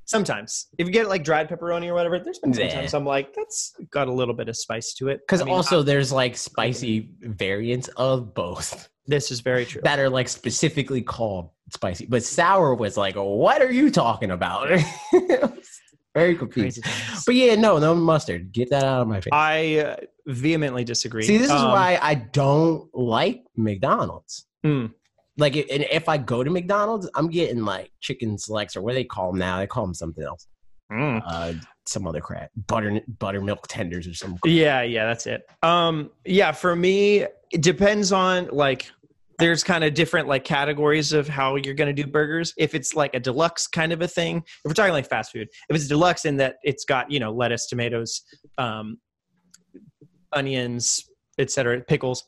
Sometimes, if you get like dried pepperoni or whatever, there's been sometimes I'm like, that's got a little bit of spice to it. Because I mean, also I- there's like spicy variants of both this is very true. that are like specifically called spicy. But sour was like, what are you talking about? *laughs* Very confused. But yeah, no, no mustard. Get that out of my face. I uh, vehemently disagree. See, this is Um, why I don't like McDonald's. Mm. Like, if, and if I go to McDonald's, I'm getting like chicken selects or what do they call them now? They call them something else. mm. Uh, some other crap, butter buttermilk tenders or something. Yeah, yeah, that's it. Um, yeah, for me, it depends on like there's kind of different like categories of how you're gonna do burgers. If it's like a deluxe kind of a thing, if we're talking like fast food, if it's deluxe in that it's got you know lettuce, tomatoes, um, onions, etc., pickles.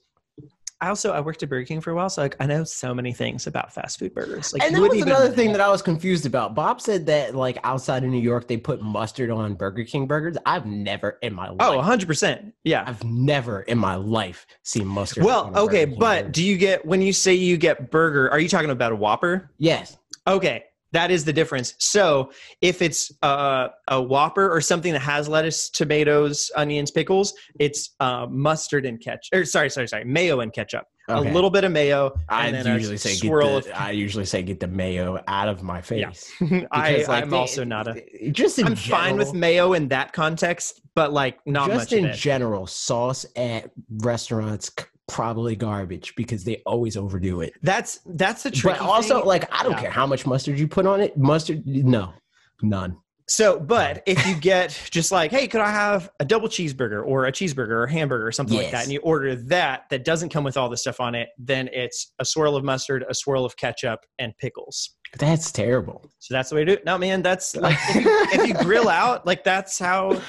I also I worked at Burger King for a while, so like I know so many things about fast food burgers. Like and that was even- another thing that I was confused about. Bob said that like outside of New York, they put mustard on Burger King burgers. I've never in my oh, life. Oh, 100 percent. Yeah. I've never in my life seen mustard. Well, okay, but burger. do you get when you say you get burger? Are you talking about a Whopper? yes, Okay, that is the difference. So if it's uh, a Whopper or something that has lettuce, tomatoes, onions, pickles, it's uh, mustard and ketchup. Or sorry, sorry, sorry, mayo and ketchup. Okay. A little bit of mayo. I and then a usually say get swirl the, I usually say get the mayo out of my face. of. *laughs* I, like, I'm also not a. Just in I'm fine with mayo in that context, but like not just much in of it. general, sauce at restaurants probably garbage because they always overdo it. That's that's the tricky But also, thing. like, I don't Yeah. care how much mustard you put on it. Mustard, no, none. So, but if you *laughs* get just like, hey, could I have a double cheeseburger or a cheeseburger or a hamburger or something like that, and you order that that doesn't come with all the stuff on it, then it's a swirl of mustard, a swirl of ketchup, and pickles. That's terrible. So that's the way to do it. No, man, that's like if you, if you *laughs* grill out, like that's how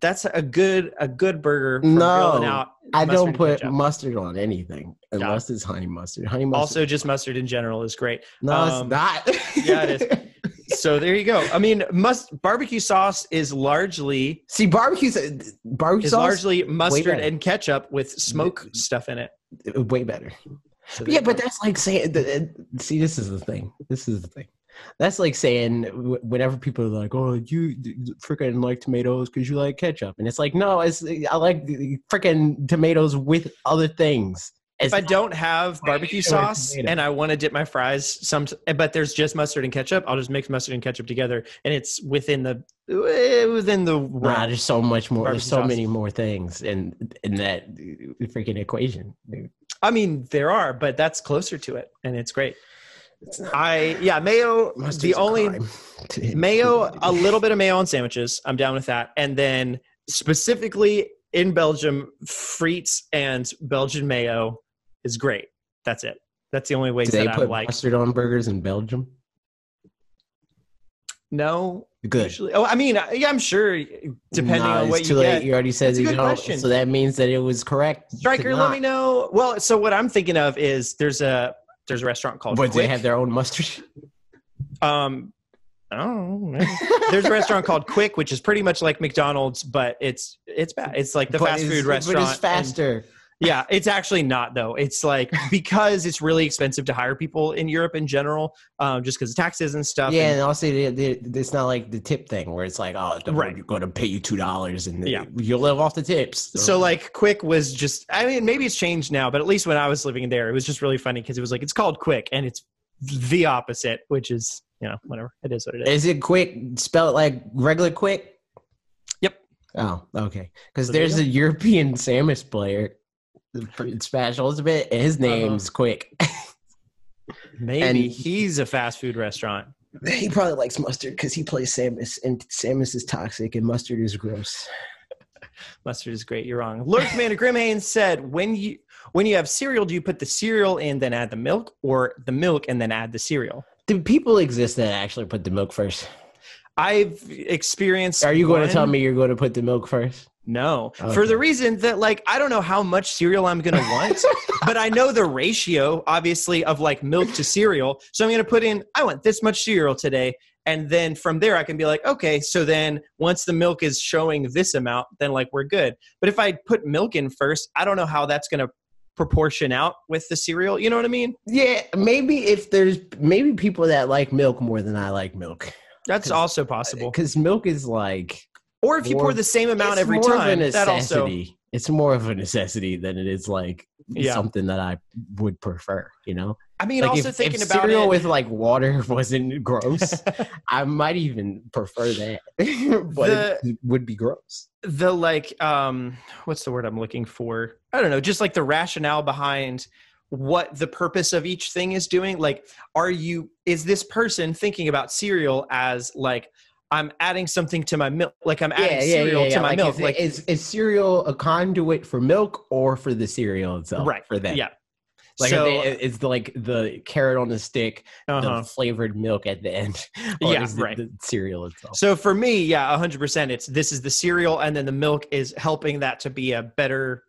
that's a good a good burger. For No, I don't put ketchup. mustard on anything unless it's honey mustard. Honey mustard. Also, just mustard in general is great. no, um, it's not. yeah, it is. *laughs* So there you go. I mean, must barbecue sauce is largely See, barbecue barbecue is sauce largely mustard and ketchup with smoke stuff in it. way better. So Yeah, but that's like saying. See, this is the thing. This is the thing. That's like saying whenever people are like, "Oh, you freaking like tomatoes because you like ketchup," and it's like, no, it's I like freaking tomatoes with other things. if I don't have barbecue sauce tomato. and I want to dip my fries, some but there's just mustard and ketchup, I'll just mix mustard and ketchup together, and it's within the eh, within the Nah, there's so much more. There's so sauce. many more things in in that uh, freaking equation. dude. I mean, there are, but that's closer to it, and it's great. I yeah, mayo. the only *laughs* mayo, a little bit of mayo on sandwiches. I'm down with that, and then specifically in Belgium, frites and Belgian mayo is great. That's it. That's the only way that I put like. mustard on burgers in Belgium? No, Good. usually. Oh, I mean, uh, yeah, I'm sure. Depending on what too you late. get. You already said you don't, so that means that it was correct. Striker, let me know. Well, so what I'm thinking of is there's a there's a restaurant called But they have their own mustard. um, oh, there's a restaurant called Quick, which is pretty much like McDonald's, but it's it's bad. It's like the But fast food restaurant. But it's faster. Yeah, it's actually not though. It's like *laughs* because it's really expensive to hire people in Europe in general, um, just because of taxes and stuff. Yeah, and- and also they, they, it's not like the tip thing where it's like, oh, Right. we're going to pay you two dollars and Yeah. you'll live off the tips. so like Quick was just. I mean, maybe it's changed now, but at least when I was living there, it was just really funny because it was like it's called Quick and it's the opposite, which is you know whatever it is what it is. is it quick? Spell it like regular quick. Yep. Oh, okay. Because So there's a European Samus player, in Smash Ultimate, and his Uh-huh. name's Quick. *laughs* Maybe and- he's a fast food restaurant. he probably likes mustard because he plays Samus, and Samus is toxic, and mustard is gross. *laughs* Mustard is great. You're wrong. Lord Commander Grimhane said, "When you when you have cereal, do you put the cereal in then add the milk, or the milk and then add the cereal?" Do people exist that actually put the milk first? I've experienced. Are you going to tell me you're going to put the milk first? No, for the reason that like I don't know how much cereal I'm gonna *laughs* want, but I know the ratio, obviously, of like milk to cereal. So I'm gonna put in I want this much cereal today, and then from there I can be like, okay, so then once the milk is showing this amount, then like we're good. But if I put milk in first, I don't know how that's gonna proportion out with the cereal. You know what I mean? Yeah, maybe if there's maybe people that like milk more than I like milk. That's also possible. Because milk is like Or if you more- pour the same amount every time, that also it's more of a necessity than it is like Yeah. something that I would prefer. You know, I mean, like also if, thinking if about cereal it. with like water *laughs* wasn't gross, *laughs* I might even prefer that, *laughs* but The- it would be gross. the like um what's the word i'm looking for i don't know just like the rationale behind what the purpose of each thing is doing like are you is this person thinking about cereal as like i'm adding something to my milk like i'm adding cereal to my Like, milk is, like is, is cereal a conduit for milk or for the cereal itself? right for that. yeah Like so they, it's the, like the carrot on the stick, uh-huh. the flavored milk at the end. *laughs* Yeah, is it right. the cereal itself. so for me yeah 100% it's this is the cereal and then the milk is helping that to be a better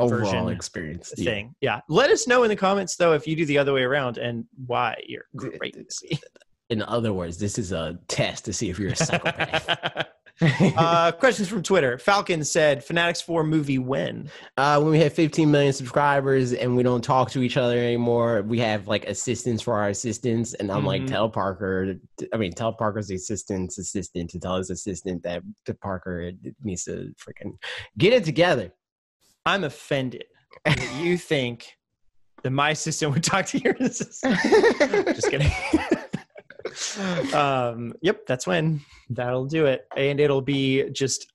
Overall experience. thing yeah let us know in the comments though if you do the other way around and why you're crazy In other words, this is a test to see if you're a psychopath. *laughs* uh, questions from Twitter. Falcon said, "Fanatix 4 movie when?" uh, when we have 15 million subscribers and we don't talk to each other anymore, we have like assistants for our assistants. And I'm like, Mhm. tell Parker, I mean, tell Parker's assistant's assistant to tell his assistant that, that Parker needs to freaking get it together. I'm offended that you think that my assistant would talk to your assistant. *laughs* Just kidding. *laughs* um, yep, that's when that'll do it, and it'll be just.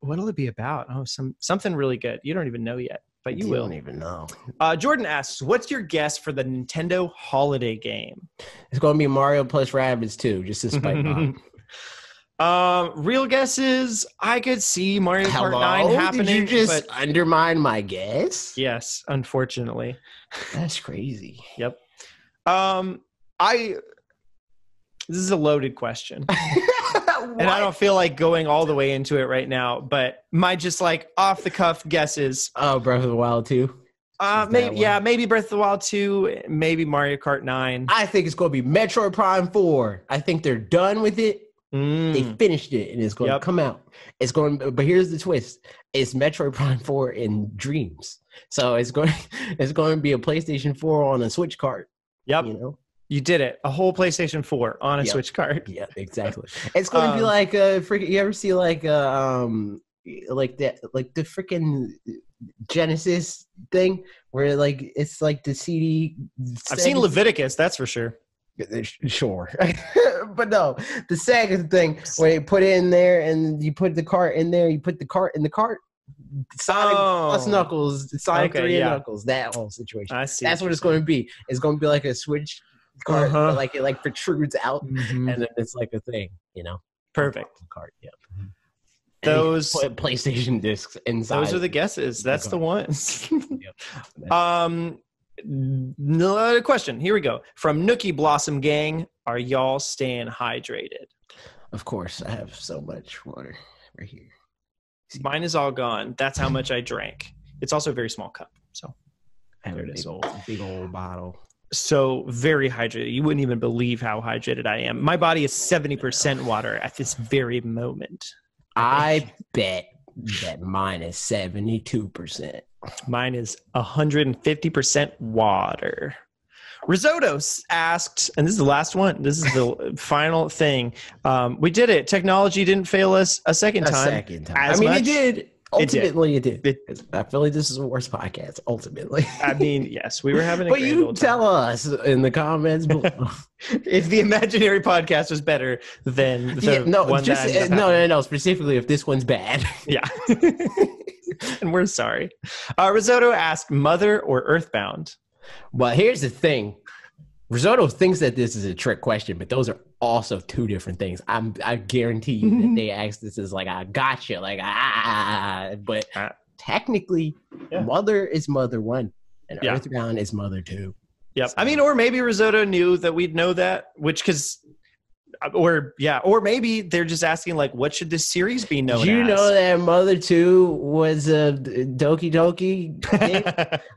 What'll it be about? Oh, some something really good. You don't even know yet, but you will. don't even know. Uh, Jordan asks, "What's your guess for the Nintendo holiday game?" It's going to be Mario plus Rabbids too, just to spite Bob. *laughs* Um, real guesses. I could see Mario Kart Hello? Nine happening, Did you just but undermine my guess? yes, unfortunately. That's crazy. Um, I. This is a loaded question. *laughs* and I don't feel like going all the way into it right now, but my just like off the cuff guesses. Oh, Breath of the Wild 2. Uh, Is that maybe one? yeah, maybe Breath of the Wild 2, maybe Mario Kart 9. I think it's going to be Metroid Prime 4. I think they're done with it. Mm. They finished it and it's going Yep. to come out. It's going but here's the twist. It's Metroid Prime 4 in dreams. So it's going *laughs* it's going to be a PlayStation 4 on a Switch cart, Yep, you know. You did it. A whole PlayStation 4 on a Yep. Switch card. Yeah, exactly. It's going to be Um, like a freaking you ever see like uh, um like the like the freaking Genesis thing where like it's like the CD I've seen Leviticus, that's for sure. Sure, *laughs* but no, the Sega thing where you put it in there and you put the cart in there, you put the cart in the cart. Sonic plus Oh. Knuckles, Sonic Okay, Three and. Knuckles, that whole situation. I see. That's what it's going to be. It's going to be like a Switch cart, Uh-huh. but like it like protrudes out, Mhm. and then it's like a thing, you know. Perfect. Cart, yeah. Those put PlayStation discs inside. those are the guesses. That's the ones. *laughs* Yep. um another question. Here we go. From Nookie Blossom Gang, are y'all staying hydrated? Of course, I have so much water right here. Mine is all gone. That's how much I drank. It's also a very small cup. So I have There a big is. old, big old bottle. So very hydrated. You wouldn't even believe how hydrated I am. My body is 70% water at this very moment. I bet that mine is seventy-two percent. Mine is 150% water. Risotto asked, and this is the last one. This is the *laughs* final thing. Um, we did it. Technology didn't fail us a second A time. second time. I mean, much? it did. It did. Ultimately, it did. It- I feel like this is the worst podcast. Ultimately, I mean, yes, we were having a *laughs* but you tell us in the comments *laughs* below. if the imaginary podcast was better than the yeah, no, one just no, no, no. Specifically, if this one's bad. *laughs* Yeah. and we're sorry. Uh, Risotto asked, Mother or Earthbound? Well, here's the thing. Risotto thinks that this is a trick question, but those are also two different things. I'm I guarantee you that they *laughs* asked this as like I gotcha, like ah, but Ah. technically, Yeah. mother is mother one, and Yeah. Earthbound is mother two. Yep. I mean, or maybe Risotto knew that we'd know that, which because, or yeah, or maybe they're just asking like, what should this series be known Did you as? know that Mother Two was a Doki Doki?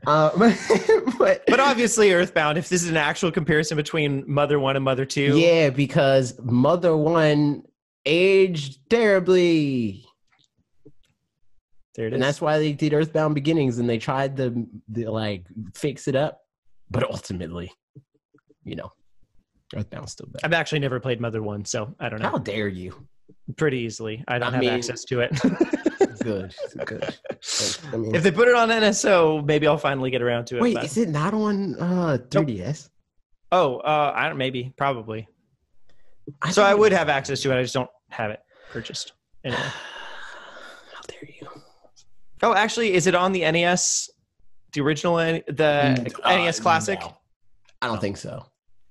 um, *laughs* *laughs* but, but obviously, Earthbound. If this is an actual comparison between Mother One and Mother Two, yeah, because Mother One aged terribly, there it is. and that's why they did Earthbound Beginnings, and they tried to, to like fix it up, but ultimately, you know, Earthbound's still better. I've actually never played Mother One, so I don't know. How dare you? Pretty easily, I don't I have mean- access to it. *laughs* *laughs* Good, good. I mean, if they put it on NSO, maybe I'll finally get around to it. wait, but- is it not on uh 3DS? oh, uh, I don't. Maybe, probably. so I would have access to it. I just don't have it purchased. Anyway. *sighs* How dare you? Oh, actually, is it on the NES? The original, the Uh, NES Classic? no. I don't think so.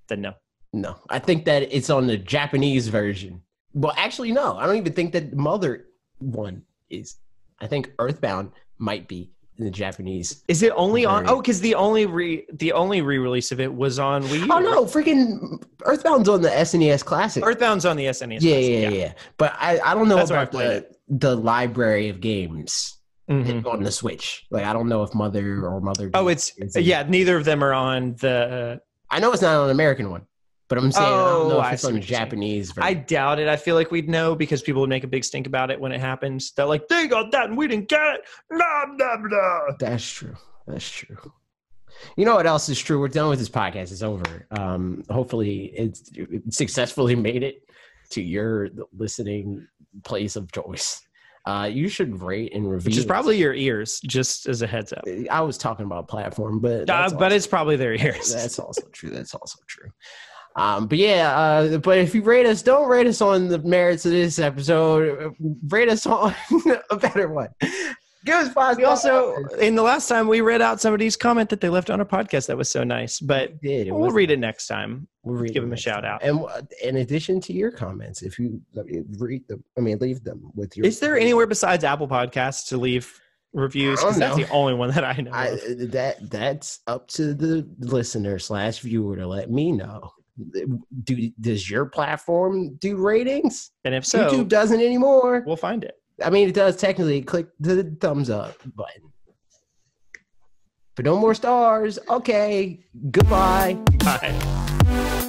Then no. No, I think that it's on the Japanese version. Well, actually, no. I don't even think that Mother one is. I think Earthbound might be in the Japanese. Is it only on? Oh, because the only re the only re release of it was on Wii. U, Oh no, freaking Earthbound's on the SNES Classic. Earthbound's on the SNES. yeah, Classic, yeah, yeah, yeah, But I, I don't know That's about the the library of games Mhm. on the Switch. Like I don't know if Mother or Mother. Oh, it's yeah. Neither of them are on the. I know it's not on an American one, but I'm saying I don't know Oh, if I it's on the what you're saying. Japanese version. I doubt it. I feel like we'd know because people would make a big stink about it when it happens. They're like, they got that and we didn't get it. Blah, blah, blah. That's true. That's true. You know what else is true? We're done with this podcast. It's over. Um, hopefully, it's it successfully *laughs* made it to your listening place of choice. Uh, you should rate and review. Which is probably your ears, just as a heads up. I was talking about platform, but Uh, but it's probably their ears. that's *laughs* also true. That's also true. Um, but yeah, uh, but if you rate us, don't rate us on the merits of this episode. Rate us on *laughs* a better one. Give us five. We also, in the last time, we read out somebody's comment that they left on our podcast that was so nice. But We did. It we'll read it next time. We'll read give them them a shout time. out. And uh, in addition to your comments, if you read them, I mean, leave them with your. Is there anywhere besides Apple Podcasts to leave reviews? Because that's the only one that I know. I, that that's up to the listener slash viewer to let me know. Do does your platform do ratings? And if so, YouTube doesn't anymore. we'll find it. I mean, it does technically. Click the thumbs up button. But no more stars. Okay. Goodbye. Bye.